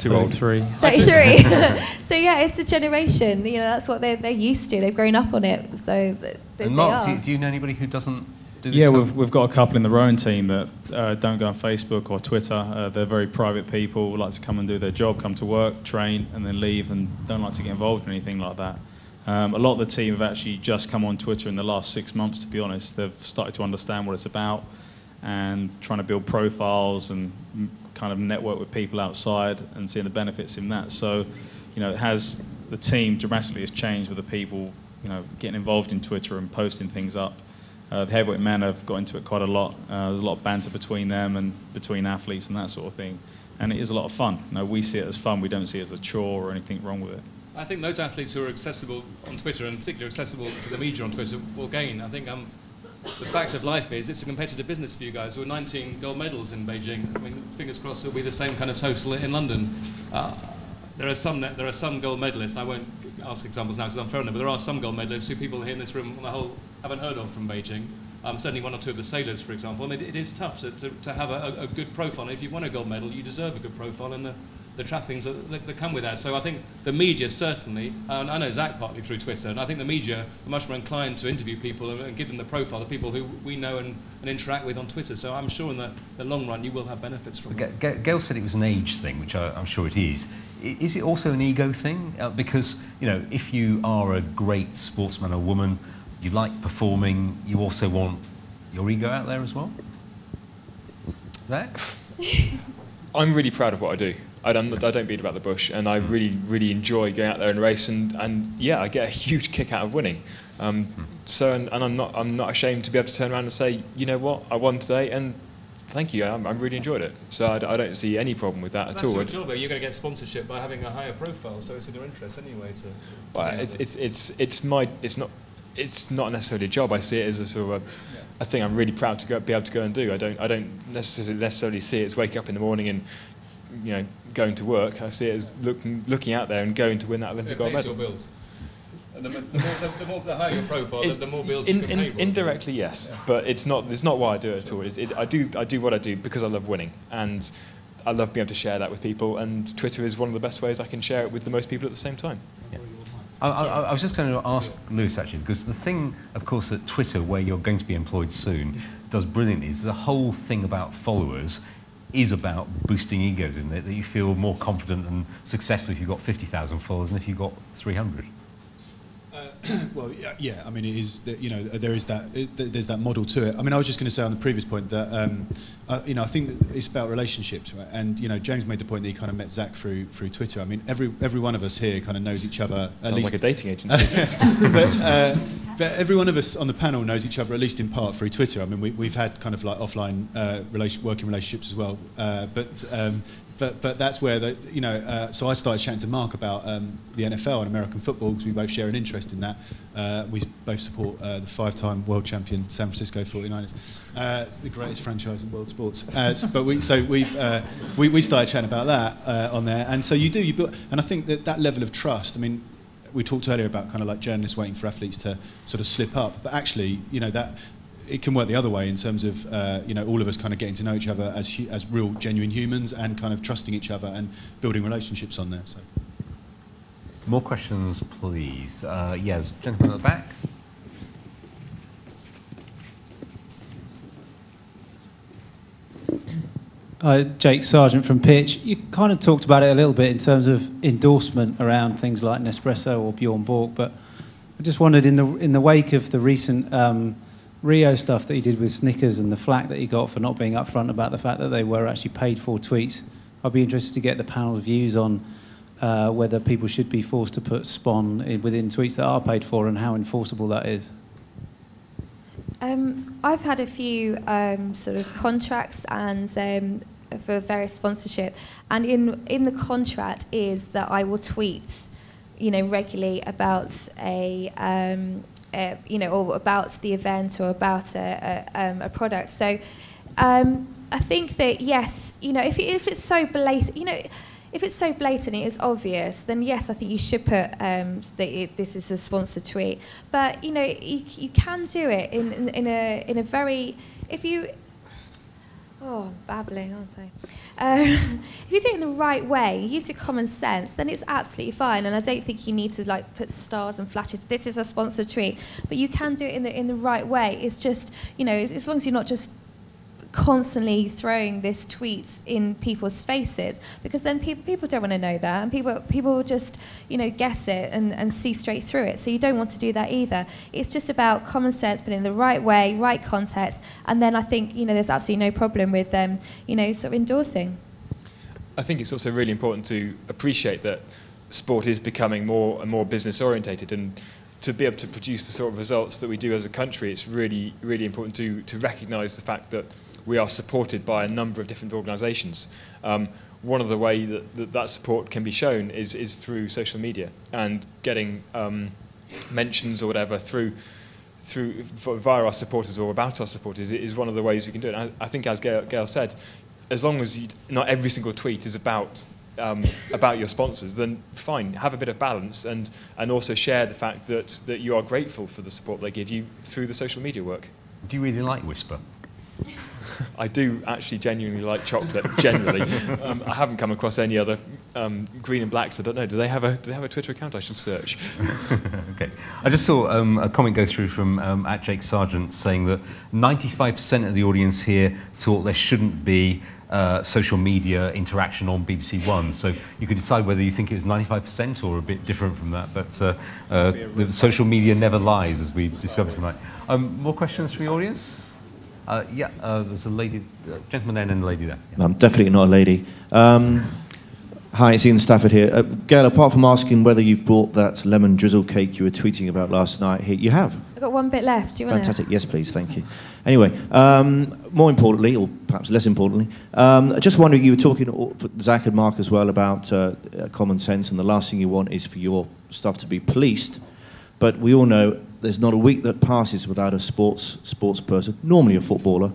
Too old. 33. 33. (laughs) (laughs) so yeah, it's a generation. You know, that's what they're, they're used to. They've grown up on it. So th- they, and Mark, they do you, do you know anybody who doesn't do this Yeah, stuff? we've, we've got a couple in the rowing team that uh, don't go on Facebook or Twitter. Uh, they're very private people, like to come and do their job, come to work, train, and then leave, and don't like to get involved in anything like that. Um, a lot of the team have actually just come on Twitter in the last six months, to be honest. They've started to understand what it's about and trying to build profiles and kind of network with people outside and seeing the benefits in that. So, you know, it has the team dramatically has changed with the people, you know, getting involved in Twitter and posting things up. Uh, the heavyweight men have got into it quite a lot. Uh, there's a lot of banter between them and between athletes and that sort of thing. And it is a lot of fun. You know, we see it as fun. We don't see it as a chore or anything wrong with it. I think those athletes who are accessible on Twitter, and particularly accessible to the media on Twitter, will gain. I think um, the fact of life is it's a competitive business for you guys. There were 19 gold medals in Beijing. I mean, fingers crossed it'll be the same kind of total in London. Uh, there are some there are some gold medalists. I won't ask examples now because I'm fair enough, but there are some gold medalists who people here in this room on the whole haven't heard of from Beijing. Um, certainly one or two of the sailors, for example. I mean, it is tough to, to, to have a, a, good profile. And if you won a gold medal, you deserve a good profile and the, the trappings that, that, that come with that. So I think the media certainly, and I know Zac partly through Twitter, and I think the media are much more inclined to interview people and, and give them the profile of people who we know and, and interact with on Twitter. So I'm sure in the, the long run you will have benefits from it. G- Gail said it was an age thing, which I, I'm sure it is. I- Is it also an ego thing? Uh, because, you know, if you are a great sportsman or woman, you like performing, you also want your ego out there as well? Zac? (laughs) I'm really proud of what I do. I don't, I don't beat about the bush, and I really, really enjoy going out there and race, and, and yeah, I get a huge kick out of winning. Um, so, and, and I'm not, I'm not ashamed to be able to turn around and say, you know what, I won today, and thank you, I, I really enjoyed it. So I don't see any problem with that That's at all. That's your job, though. You're going to get sponsorship by having a higher profile, so it's in your interest anyway to. to Well, it's, it's, it's, it's my, it's not, it's not necessarily a job. I see it as a sort of a, a thing I'm really proud to go, be able to go and do. I don't, I don't necessarily, necessarily see it as waking up in the morning and, you know, going to work. I see it as looking, looking out there and going to win that Olympic It gold pays medal. your bills. The, the, more, the, the, more, the higher your profile, the, the more bills in, you can in- pay for. indirectly, yes, but it's not. It's not why I do it at all. It, it, I do. I do what I do because I love winning, and I love being able to share that with people. And Twitter is one of the best ways I can share it with the most people at the same time. I, I, I was just going to ask Lewis actually, because the thing, of course, at Twitter, where you're going to be employed soon, does brilliantly is the whole thing about followers is about boosting egos, isn't it? That you feel more confident and successful if you've got 50,000 followers than if you've got 300. (coughs) well, yeah, yeah, I mean, it is. You know, there is that. It, there's that model to it. I mean, I was just going to say on the previous point that, um, uh, you know, I think it's about relationships, right? And you know, James made the point that he kind of met Zach through through Twitter. I mean, every every one of us here kind of knows each other. Sounds at least. like a dating agency. (laughs) but. Uh, but every one of us on the panel knows each other at least in part through Twitter. I mean, we, we've had kind of like offline uh, relation, working relationships as well. Uh, but um, but but that's where the you know. Uh, so I started chatting to Mark about um, the NFL and American football because we both share an interest in that. Uh, we both support uh, the five-time world champion San Francisco 49ers, uh, the greatest franchise in world sports. Uh, but we so we've uh, we we started chatting about that uh, on there, and so you do you build, and I think that that level of trust. I mean, we talked earlier about kind of like journalists waiting for athletes to sort of slip up, but actually, you know, that it can work the other way in terms of uh, you know all of us kind of getting to know each other as as real genuine humans and kind of trusting each other and building relationships on there. So. More questions, please. Uh, yes, gentleman at the back. Uh, Jake Sargent from Pitch. You kind of talked about it a little bit in terms of endorsement around things like Nespresso or Bjorn Borg, but I just wondered in the in the wake of the recent um, Rio stuff that he did with Snickers and the flack that he got for not being upfront about the fact that they were actually paid for tweets. I'd be interested to get the panel's views on uh, whether people should be forced to put spawn in, within tweets that are paid for and how enforceable that is. Um, I've had a few um, sort of contracts and um, for various sponsorship, and in in the contract is that I will tweet, you know, regularly about a. Um, you know, or about the event or about a, a, um, a product. So, um, I think that yes, you know, if, if it's so blatant, you know, if it's so blatant, it is obvious, then yes, I think you should put um, that it, this is a sponsored tweet. But you know, you, you can do it in, in, in a in a very if you. Oh, I'm babbling, aren't I? Um, (laughs) if you do it in the right way, use your common sense, then it's absolutely fine. And I don't think you need to like put stars and flashes. This is a sponsored tweet, but you can do it in the in the right way. It's just you know, as long as you're not just constantly throwing this tweets in people's faces because then people people don't want to know that and people people just you know guess it and, and see straight through it so you don't want to do that either. It's just about common sense but in the right way right context and then I think you know there's absolutely no problem with um, you know sort of endorsing. I think it's also really important to appreciate that sport is becoming more and more business orientated and to be able to produce the sort of results that we do as a country, it's really, really important to, to recognise the fact that we are supported by a number of different organisations. Um, one of the ways that, that that support can be shown is, is through social media and getting um, mentions or whatever through through via our supporters or about our supporters is one of the ways we can do it. I, I think, as Gail, Gail said, as long as not every single tweet is about um, about your sponsors, then fine, have a bit of balance and, and also share the fact that, that you are grateful for the support they give you through the social media work. Do you really like Wispa? I do actually genuinely like chocolate. Generally, um, I haven't come across any other um, green and blacks. I don't know. Do they have a Do they have a Twitter account? I should search. (laughs) okay. I just saw um, a comment go through from um, at Jake Sargent saying that 95% of the audience here thought there shouldn't be uh, social media interaction on BBC One. So you could decide whether you think it was 95% or a bit different from that. But uh, uh, the social media never lies, as we discovered tonight. Um, more questions from the audience? Uh, yeah, uh, there's a lady, uh, gentleman there and a lady there. Yeah. I'm definitely not a lady. Um, hi, it's Ian Stafford here. Uh, Gail, apart from asking whether you've brought that lemon drizzle cake you were tweeting about last night here, you have. I've got one bit left. Do you want Fantastic. Yes, please. Thank you. Anyway, um, more importantly, or perhaps less importantly, um, just wondering, you were talking, Zac and Mark as well, about uh, common sense, and the last thing you want is for your stuff to be policed. But we all know there's not a week that passes without a sports sports person, normally a footballer,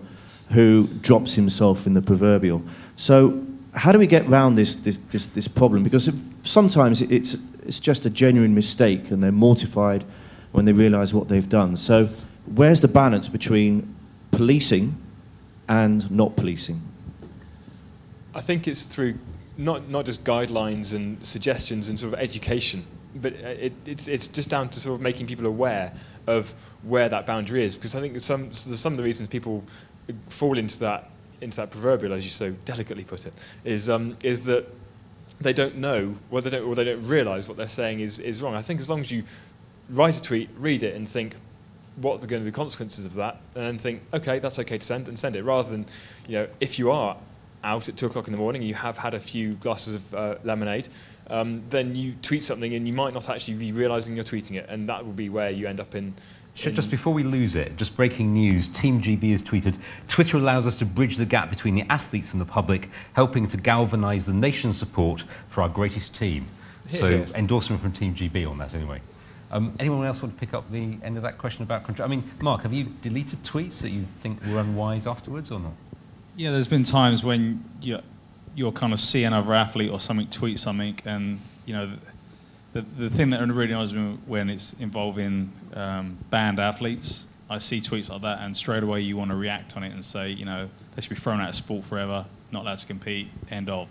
who drops himself in the proverbial. So how do we get round this this, this, this problem? Because sometimes it's it's just a genuine mistake, and they're mortified when they realise what they've done. So where's the balance between policing and not policing? I think it's through not not just guidelines and suggestions and sort of education but uh, it, it's, it's just down to sort of making people aware of where that boundary is. Because I think some, some of the reasons people fall into that, into that proverbial, as you so delicately put it, is, um, is that they don't know, or they don't, or they don't realise what they're saying is, is wrong. I think as long as you write a tweet, read it, and think, what are going to be the consequences of that, and then think, okay, that's okay to send, and send it, rather than, you know, if you are out at 2 o'clock in the morning and you have had a few glasses of uh, lemonade, um, then you tweet something and you might not actually be realizing you're tweeting it, and that will be where you end up in. in just before we lose it, just breaking news Team GB has tweeted Twitter allows us to bridge the gap between the athletes and the public, helping to galvanize the nation's support for our greatest team. So, yeah. endorsement from Team GB on that, anyway. Um, anyone else want to pick up the end of that question about control? I mean, Mark, have you deleted tweets that you think were unwise afterwards or not? Yeah, there's been times when you you'll kind of see another athlete or something tweet something, and you know, the, the thing that really annoys me when it's involving um, banned athletes, I see tweets like that, and straight away you want to react on it and say, you know, they should be thrown out of sport forever, not allowed to compete, end of.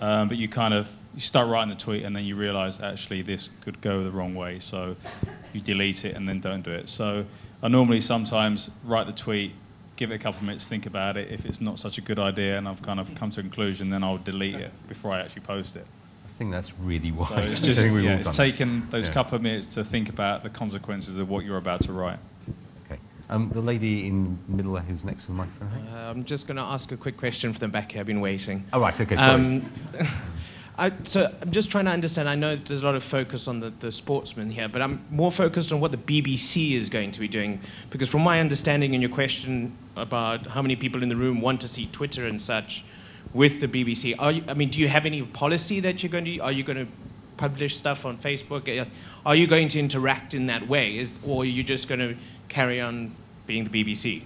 Um, but you kind of you start writing the tweet, and then you realise actually this could go the wrong way, so you delete it and then don't do it. So I normally sometimes write the tweet give it a couple of minutes, to think about it. If it's not such a good idea and I've kind of come to a conclusion, then I'll delete it before I actually post it. I think that's really wise. So it's (laughs) just yeah, it's taken those yeah. couple of minutes to think about the consequences of what you're about to write. Okay. Um, the lady in the middle who's next to the microphone. Uh, I'm just going to ask a quick question for the back here. I've been waiting. Oh, right. Okay. Sorry. Um, (laughs) I, so I'm just trying to understand. I know there's a lot of focus on the, the sportsmen here, but I'm more focused on what the BBC is going to be doing. Because from my understanding and your question about how many people in the room want to see Twitter and such with the BBC, are you, I mean, do you have any policy that you're going to, are you going to publish stuff on Facebook? Are you going to interact in that way? Is, or are you just going to carry on being the BBC?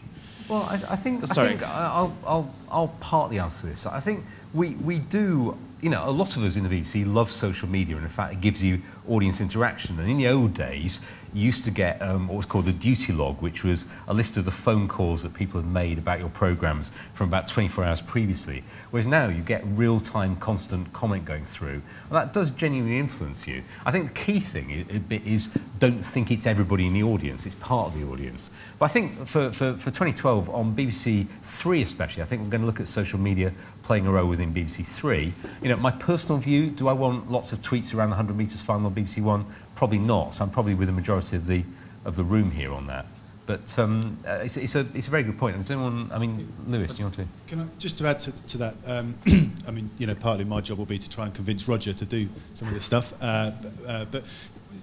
Well, I, I think, I think I'll, I'll, I'll partly answer this. I think we, we do, you know, a lot of us in the BBC love social media, and in fact, it gives you audience interaction. And in the old days, used to get um, what was called the duty log, which was a list of the phone calls that people had made about your programmes from about 24 hours previously. Whereas now you get real-time, constant comment going through, and that does genuinely influence you. I think the key thing i- i- is don't think it's everybody in the audience, it's part of the audience. But I think for, for, for 2012, on BBC Three especially, I think we're going to look at social media playing a role within BBC Three. You know, my personal view, do I want lots of tweets around the 100 metres final on BBC One? probably not. So I'm probably with the majority of the of the room here on that. But um, uh, it's, it's, a, it's a very good point. And anyone, I mean, Lewis, do you want to? Can I, just to add to, to that, um, (clears throat) I mean, you know, partly my job will be to try and convince Roger to do some of this stuff. Uh, uh, but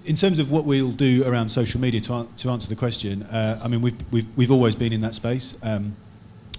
in terms of what we'll do around social media to, to answer the question, uh, I mean, we've, we've, we've always been in that space. Um,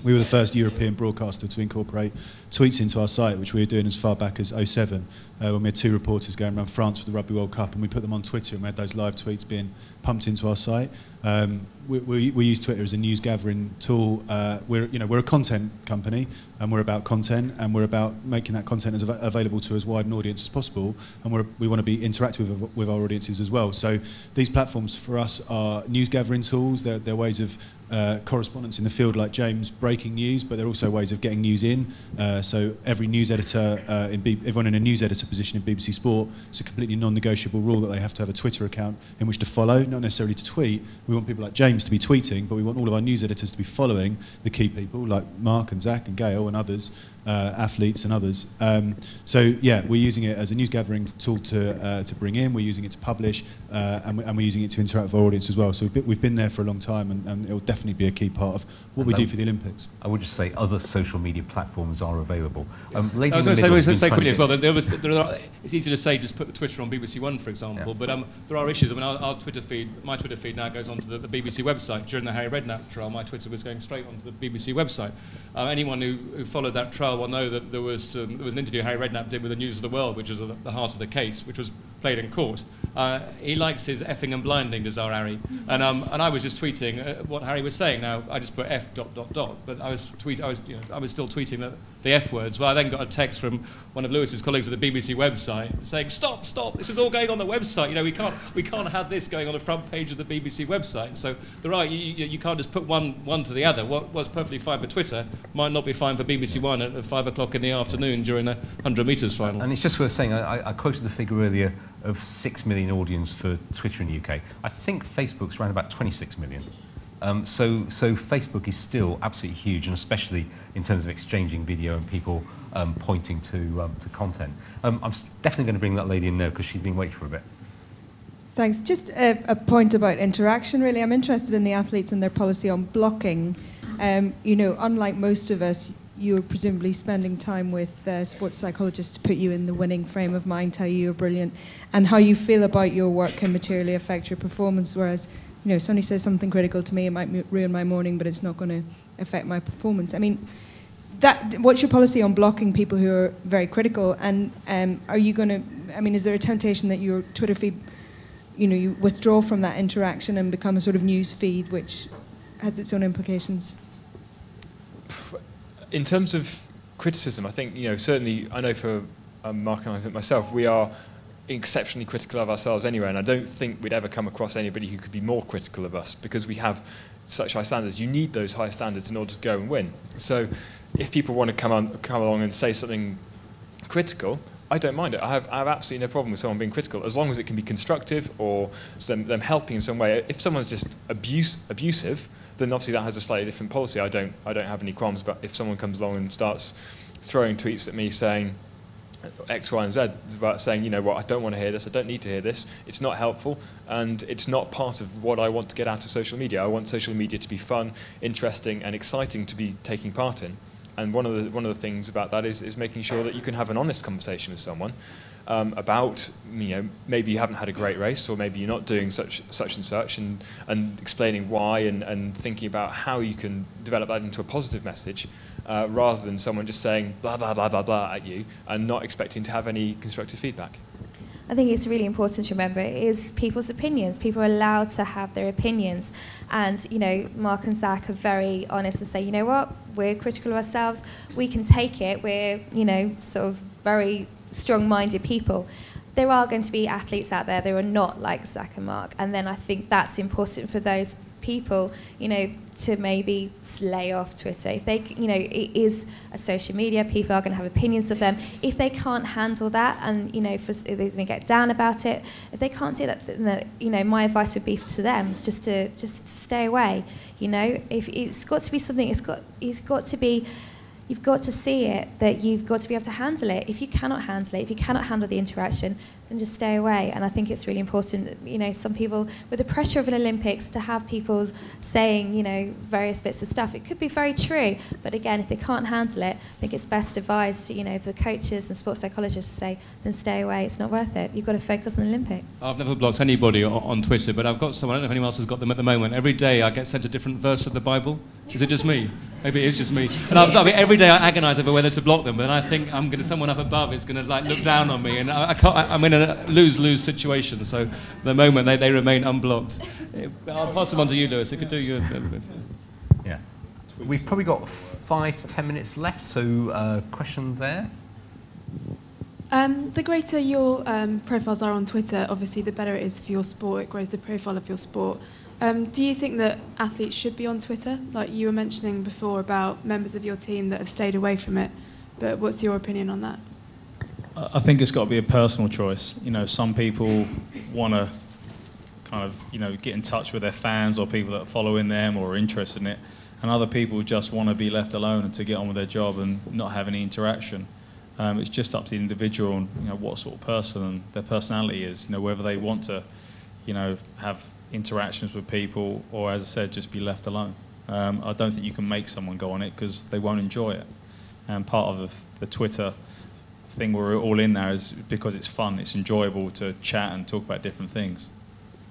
we were the first European broadcaster to incorporate tweets into our site, which we were doing as far back as 07, uh, when we had two reporters going around France for the Rugby World Cup, and we put them on Twitter, and we had those live tweets being pumped into our site. Um, we, we, we use Twitter as a news gathering tool. Uh, we're, you know, we're a content company, and we're about content, and we're about making that content as av- available to as wide an audience as possible, and we're, we want to be interactive with, with our audiences as well. So these platforms for us are news gathering tools. They're, they're ways of uh, correspondence in the field, like James, breaking news, but there are also ways of getting news in. Uh, so every news editor, uh, in B- everyone in a news editor position in BBC Sport, it's a completely non-negotiable rule that they have to have a Twitter account in which to follow, not necessarily to tweet. We want people like James to be tweeting, but we want all of our news editors to be following the key people like Mark and Zac and Gail and others, uh, athletes and others. Um, so yeah, we're using it as a news gathering tool to uh, to bring in. We're using it to publish, uh, and, we, and we're using it to interact with our audience as well. So we've been, we've been there for a long time, and, and it will definitely be a key part of what we do for the Olympics. I would just say other social media platforms are available. Um, I was going to say, was say been quickly as well. There, there was, there are, it's easy to say just put Twitter on BBC One, for example, but um, there are issues. I mean, our, our Twitter feed, my Twitter feed now goes onto the, the BBC website. During the Harry Redknapp trial, my Twitter was going straight onto the BBC website. Uh, anyone who, who followed that trial will know that there was um, there was an interview Harry Redknapp did with the News of the World, which was at the- the heart of the case, which was played in court. Uh, he likes his effing and blinding, does our Harry. And, um, and I was just tweeting uh, what Harry was saying. Now, I just put F dot dot dot, but I was, tweet, I was, you know, I was still tweeting the, the F words. Well, I then got a text from one of Lewis's colleagues at the BBC website saying, stop, stop, this is all going on the website. You know, we can't, we can't have this going on the front page of the BBC website. So there are, you, you, you can't just put one, one to the other. What was perfectly fine for Twitter might not be fine for BBC One at, at 5 o'clock in the afternoon during a 100 metres final. And it's just worth saying, I, I- I quoted the figure earlier of 6 million audience for Twitter in the UK. I think Facebook's around about 26 million. Um, so, so Facebook is still absolutely huge, and especially in terms of exchanging video and people um, pointing to, um, to content. Um, I'm definitely going to bring that lady in there because she's been waiting for a bit. Thanks. Just a, a point about interaction, really. I'm interested in the athletes and their policy on blocking. Um, you know, unlike most of us, you're presumably spending time with uh, sports psychologists to put you in the winning frame of mind, tell you you're brilliant, and how you feel about your work can materially affect your performance. Whereas, you know, somebody says something critical to me, it might ruin my morning, but it's not going to affect my performance. I mean, that what's your policy on blocking people who are very critical? And um, are you going to? I mean, is there a temptation that your Twitter feed, you know, you withdraw from that interaction and become a sort of news feed, which has its own implications? In terms of criticism, I think you know certainly I know for um, Mark and I myself, we are exceptionally critical of ourselves anyway, and I don't think we'd ever come across anybody who could be more critical of us because we have such high standards. You need those high standards in order to go and win. So, if people want to come on, come along and say something critical, I don't mind it. I have, I have absolutely no problem with someone being critical as long as it can be constructive or them, them helping in some way. If someone's just abuse, abusive, then obviously that has a slightly different policy. I don't, I don't have any qualms. But if someone comes along and starts throwing tweets at me saying X, Y, and Z, about saying, you know what, I don't want to hear this, I don't need to hear this, it's not helpful, and it's not part of what I want to get out of social media. I want social media to be fun, interesting, and exciting to be taking part in. and one of the one of the things about that is is making sure that you can have an honest conversation with someone um, about you know maybe you haven't had a great race or maybe you're not doing such such and such and and explaining why and and thinking about how you can develop that into a positive message uh, rather than someone just saying blah blah blah blah blah at you and not expecting to have any constructive feedback. I think it's really important to remember it is people's opinions. People are allowed to have their opinions. And, you know, Mark and Zac are very honest and say, you know what, we're critical of ourselves. We can take it. We're, you know, sort of very strong-minded people. There are going to be athletes out there that are not like Zac and Mark. And then I think that's important for those people, you know, to maybe slay off Twitter. If they, you know, it is a social media, people are going to have opinions of them. If they can't handle that and, you know, for, they're going to get down about it, if they can't do that, then, you know, my advice would be to them is just to just stay away. You know, if it's got to be something, it's got, it's got to be you've got to see it that you've got to be able to handle it. If you cannot handle it, if you cannot handle the interaction, then just stay away. And I think it's really important, you know, some people, with the pressure of an Olympics, to have people saying, you know, various bits of stuff, it could be very true. But again, if they can't handle it, I think it's best advised, you know, for the coaches and sports psychologists to say, then stay away, it's not worth it. You've got to focus on the Olympics. I've never blocked anybody on, Twitter, but I've got someone, I don't know if anyone else has got them at the moment. Every day I get sent a different verse of the Bible. Is it just me? Maybe it is just me. And I'm, I mean, every day I agonise over whether to block them, but then I think I'm going to someone up above is going to like look down on me, and I, I can't, I, I'm in a lose-lose situation. So the moment they, they remain unblocked, I'll pass them on to you, Lewis. It could do you. Yeah, we've probably got five to ten minutes left. So uh, question there. Um, the greater your um, profiles are on Twitter, obviously, the better it is for your sport. It grows the profile of your sport. Um, do you think that athletes should be on Twitter? Like you were mentioning before about members of your team that have stayed away from it, but what's your opinion on that? I think it's got to be a personal choice. You know, some people want to kind of, you know, get in touch with their fans or people that are following them or are interested in it, and other people just want to be left alone and to get on with their job and not have any interaction. Um, it's just up to the individual and you know what sort of person their personality is. You know, whether they want to, you know, have interactions with people, or as I said, just be left alone. Um, I don't think you can make someone go on it because they won't enjoy it. And part of the, the, Twitter thing we're all in there is because it's fun, it's enjoyable to chat and talk about different things.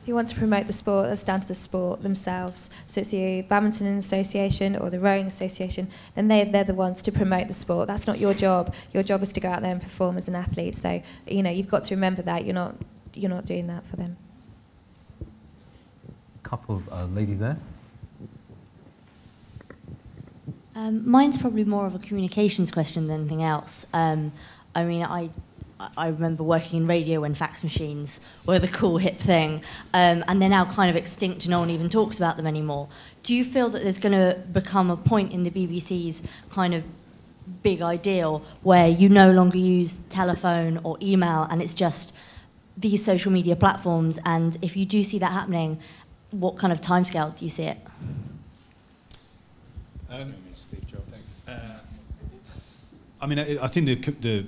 If you want to promote the sport, that's down to the sport themselves. So it's the Badminton Association or the Rowing Association, then they, they're the ones to promote the sport. That's not your job. Your job is to go out there and perform as an athlete. So, you know, you've got to remember that. You're not, you're not doing that for them couple of uh, ladies there. Um, mine's probably more of a communications question than anything else. Um, I mean, I I remember working in radio when fax machines were the cool hip thing, um, and they're now kind of extinct and no one even talks about them anymore. Do you feel that there's going to become a point in the BBC's kind of big ideal where you no longer use telephone or email and it's just these social media platforms? And if you do see that happening, what kind of timescale do you see it? Um, uh, I mean, I, I think the the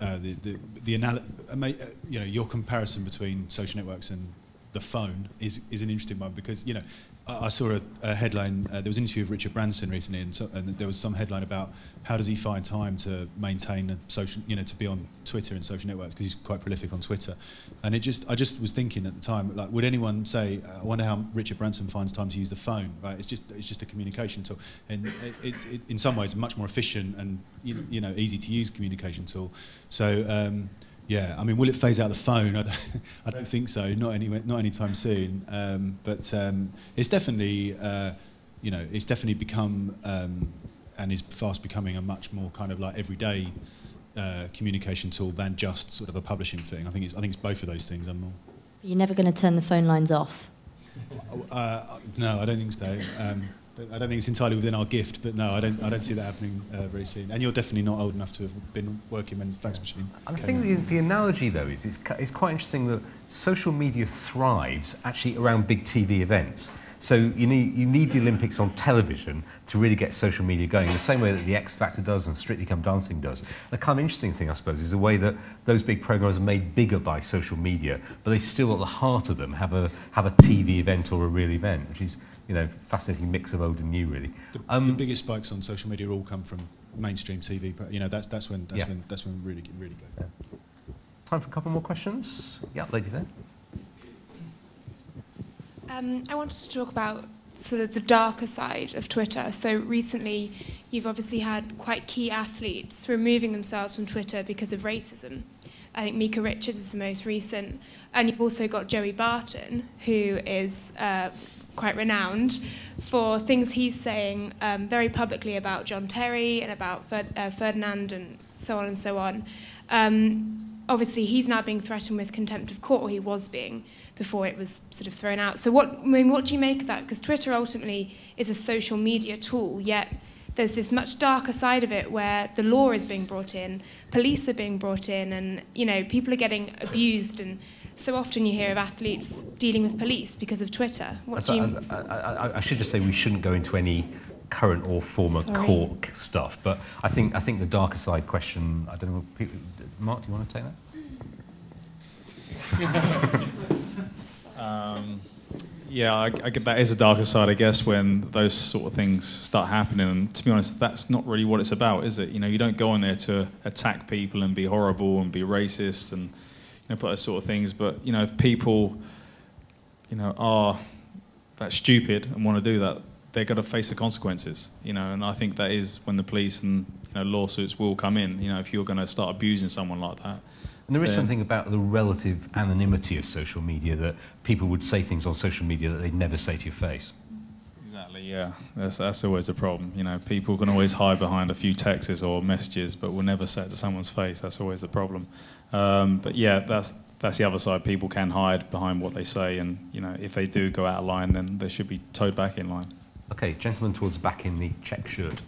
uh, the the, the anal- uh, uh, you know your comparison between social networks and the phone is is an interesting one because you know I saw a, a headline. Uh, there was an interview with Richard Branson recently, and, so, and, there was some headline about how does he find time to maintain social, you know, to be on Twitter and social networks because he's quite prolific on Twitter. And it just, I just was thinking at the time, like, would anyone say, I wonder how Richard Branson finds time to use the phone? Right? It's just, it's just a communication tool, and it's it, in some ways much more efficient and you know easy to use communication tool. So. Um, yeah, I mean, will it phase out the phone? I don't, (laughs) I don't think so. Not any, not anytime soon. Um, but um, it's definitely, uh, you know, it's definitely become um, and is fast becoming a much more kind of like everyday uh, communication tool than just sort of a publishing thing. I think it's, I think it's both of those things. I'm more. You're never going to turn the phone lines off. (laughs) Uh, no, I don't think so. I don't think it's entirely within our gift, but no, I don't, I don't see that happening uh, very soon. And you're definitely not old enough to have been working in fax machine. I think the, the analogy, though, is it's, it's quite interesting that social media thrives actually around big TV events. So you need, you need the Olympics on television to really get social media going, the same way that the X Factor does and Strictly Come Dancing does. The kind of interesting thing, I suppose, is the way that those big programs are made bigger by social media, but they still, at the heart of them, have a, have a TV event or a real event, which is you know, fascinating mix of old and new, really. The, Um, the biggest spikes on social media all come from mainstream TV. But you know, that's that's when that's Yeah. when that's when we really really go. Time for a couple more questions. Yeah, lady there. Um, I wanted to talk about sort of the darker side of Twitter. So recently, you've obviously had quite key athletes removing themselves from Twitter because of racism. I think Micah Richards is the most recent, and you've also got Joey Barton, who is uh, quite renowned for things he's saying um, very publicly about John Terry and about uh, Ferdinand and so on and so on. Um, obviously, he's now being threatened with contempt of court, or he was being before it was sort of thrown out. So, what I mean, what do you make of that? Because Twitter ultimately is a social media tool, yet there's this much darker side of it where the law is being brought in, police are being brought in, and you know people are getting abused. And so often you hear of athletes dealing with police because of Twitter. What As- do you? as- I, I, I should just say we shouldn't go into any current or former Sorry. cork stuff, but I think I think the darker side question. I don't know. people- Mark, do you want to take that? (laughs) Um, yeah, I, I get that is a darker side, I guess, when those sort of things start happening. And to be honest, that's not really what it's about, is it? You know, you don't go in there to attack people and be horrible and be racist and you know put those sort of things. But you know, if people, you know, are that stupid and want to do that, they're going to face the consequences. You know, and I think that is when the police and you know lawsuits will come in. You know, if you're going to start abusing someone like that. And there is then- something about the relative anonymity of social media that people would say things on social media that they'd never say to your face. Exactly, yeah. That's, that's always a problem. You know, people can always hide behind a few texts or messages, but will never say it to someone's face. That's always the problem. Um, but yeah, that's that's the other side. People can hide behind what they say, and you know, if they do go out of line, then they should be towed back in line. Okay, gentleman towards back in the check shirt.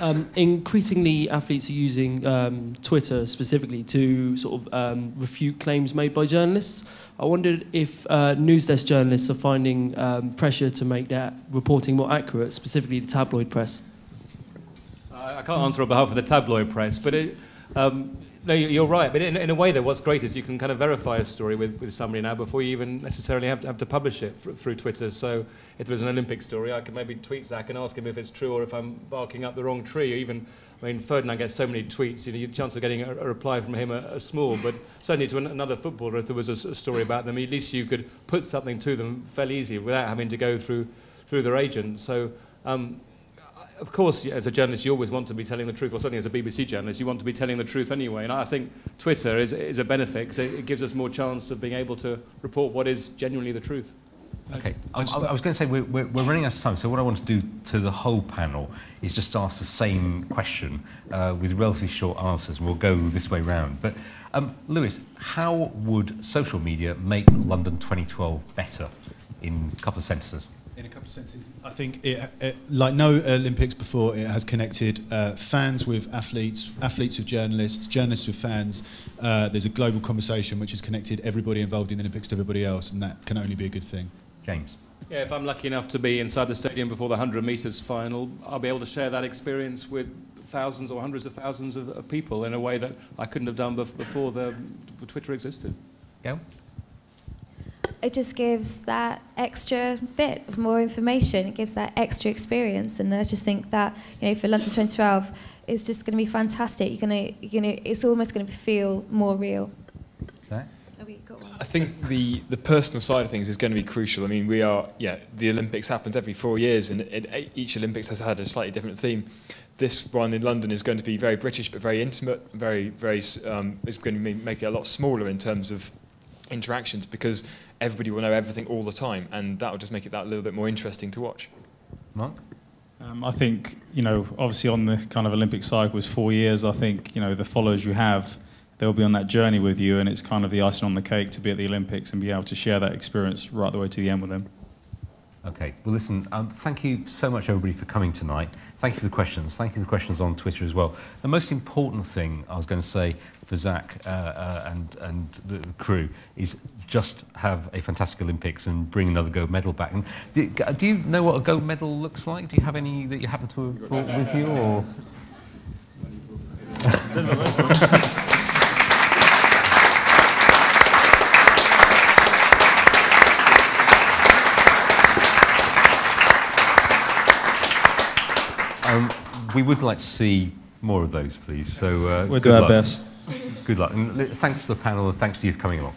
Um, increasingly, athletes are using um, Twitter specifically to sort of um, refute claims made by journalists. I wondered if uh, news desk journalists are finding um, pressure to make their reporting more accurate, specifically the tabloid press. I can't answer on behalf of the tabloid press, but it, um, no, you- you're right. But in, in a way, that what's great is you can kind of verify a story with, with somebody now before you even necessarily have to, have to publish it thr- through Twitter. So if there's an Olympic story, I can maybe tweet Zac and ask him if it's true or if I'm barking up the wrong tree. Or even, I mean, Ferdinand gets so many tweets, you know, your chance of getting a, a reply from him are, are small. But certainly to an, another footballer, if there was a story about them, at least you could put something to them fairly easy without having to go through through their agent. So. Um, of course, as a journalist, you always want to be telling the truth, or certainly as a BBC journalist, you want to be telling the truth anyway. And I think Twitter is, is a benefit because it, it gives us more chance of being able to report what is genuinely the truth. Okay, I, I, was going to say we're, we're, we're running out of time, so what I want to do to the whole panel is just ask the same question uh, with relatively short answers, and we'll go this way round. But um, Lewis, how would social media make London 2012 better in a couple of sentences? In a couple of sentences, I think it, it, like no Olympics before, it has connected uh, fans with athletes, athletes with journalists, journalists with fans. Uh, there's a global conversation which has connected everybody involved in the Olympics to everybody else, and that can only be a good thing. James. Yeah, if I'm lucky enough to be inside the stadium before the 100 metres final, I'll be able to share that experience with thousands or hundreds of thousands of, of people in a way that I couldn't have done bef- before the, Twitter existed. Yeah. It just gives that extra bit of more information. It gives that extra experience, and I just think that you know for London 2012, it's just going to be fantastic. You're going to, you're going to, it's almost going to feel more real. I think the, the personal side of things is going to be crucial. I mean, we are, yeah, the Olympics happens every four years, and it, it, each Olympics has had a slightly different theme. This one in London is going to be very British, but very intimate, very, very, um, is going to be, make it a lot smaller in terms of interactions because everybody will know everything all the time, and that will just make it that little bit more interesting to watch. Mark? Um, I think, you know, obviously on the kind of Olympic cycle is four years. I think, you know, the followers you have, they'll be on that journey with you, and it's kind of the icing on the cake to be at the Olympics and be able to share that experience right the way to the end with them. Okay, well, listen, um, thank you so much, everybody, for coming tonight. Thank you for the questions. Thank you for the questions on Twitter as well. The most important thing I was going to say for Zac uh, uh, and, and the crew is just have a fantastic Olympics and bring another gold medal back. And do, do you know what a gold medal looks like? Do you have any that you happen to have brought with you? or? um, we would like to see more of those, please. So uh, We'll do our luck. best. Good luck. And thanks to the panel and thanks to you for coming along.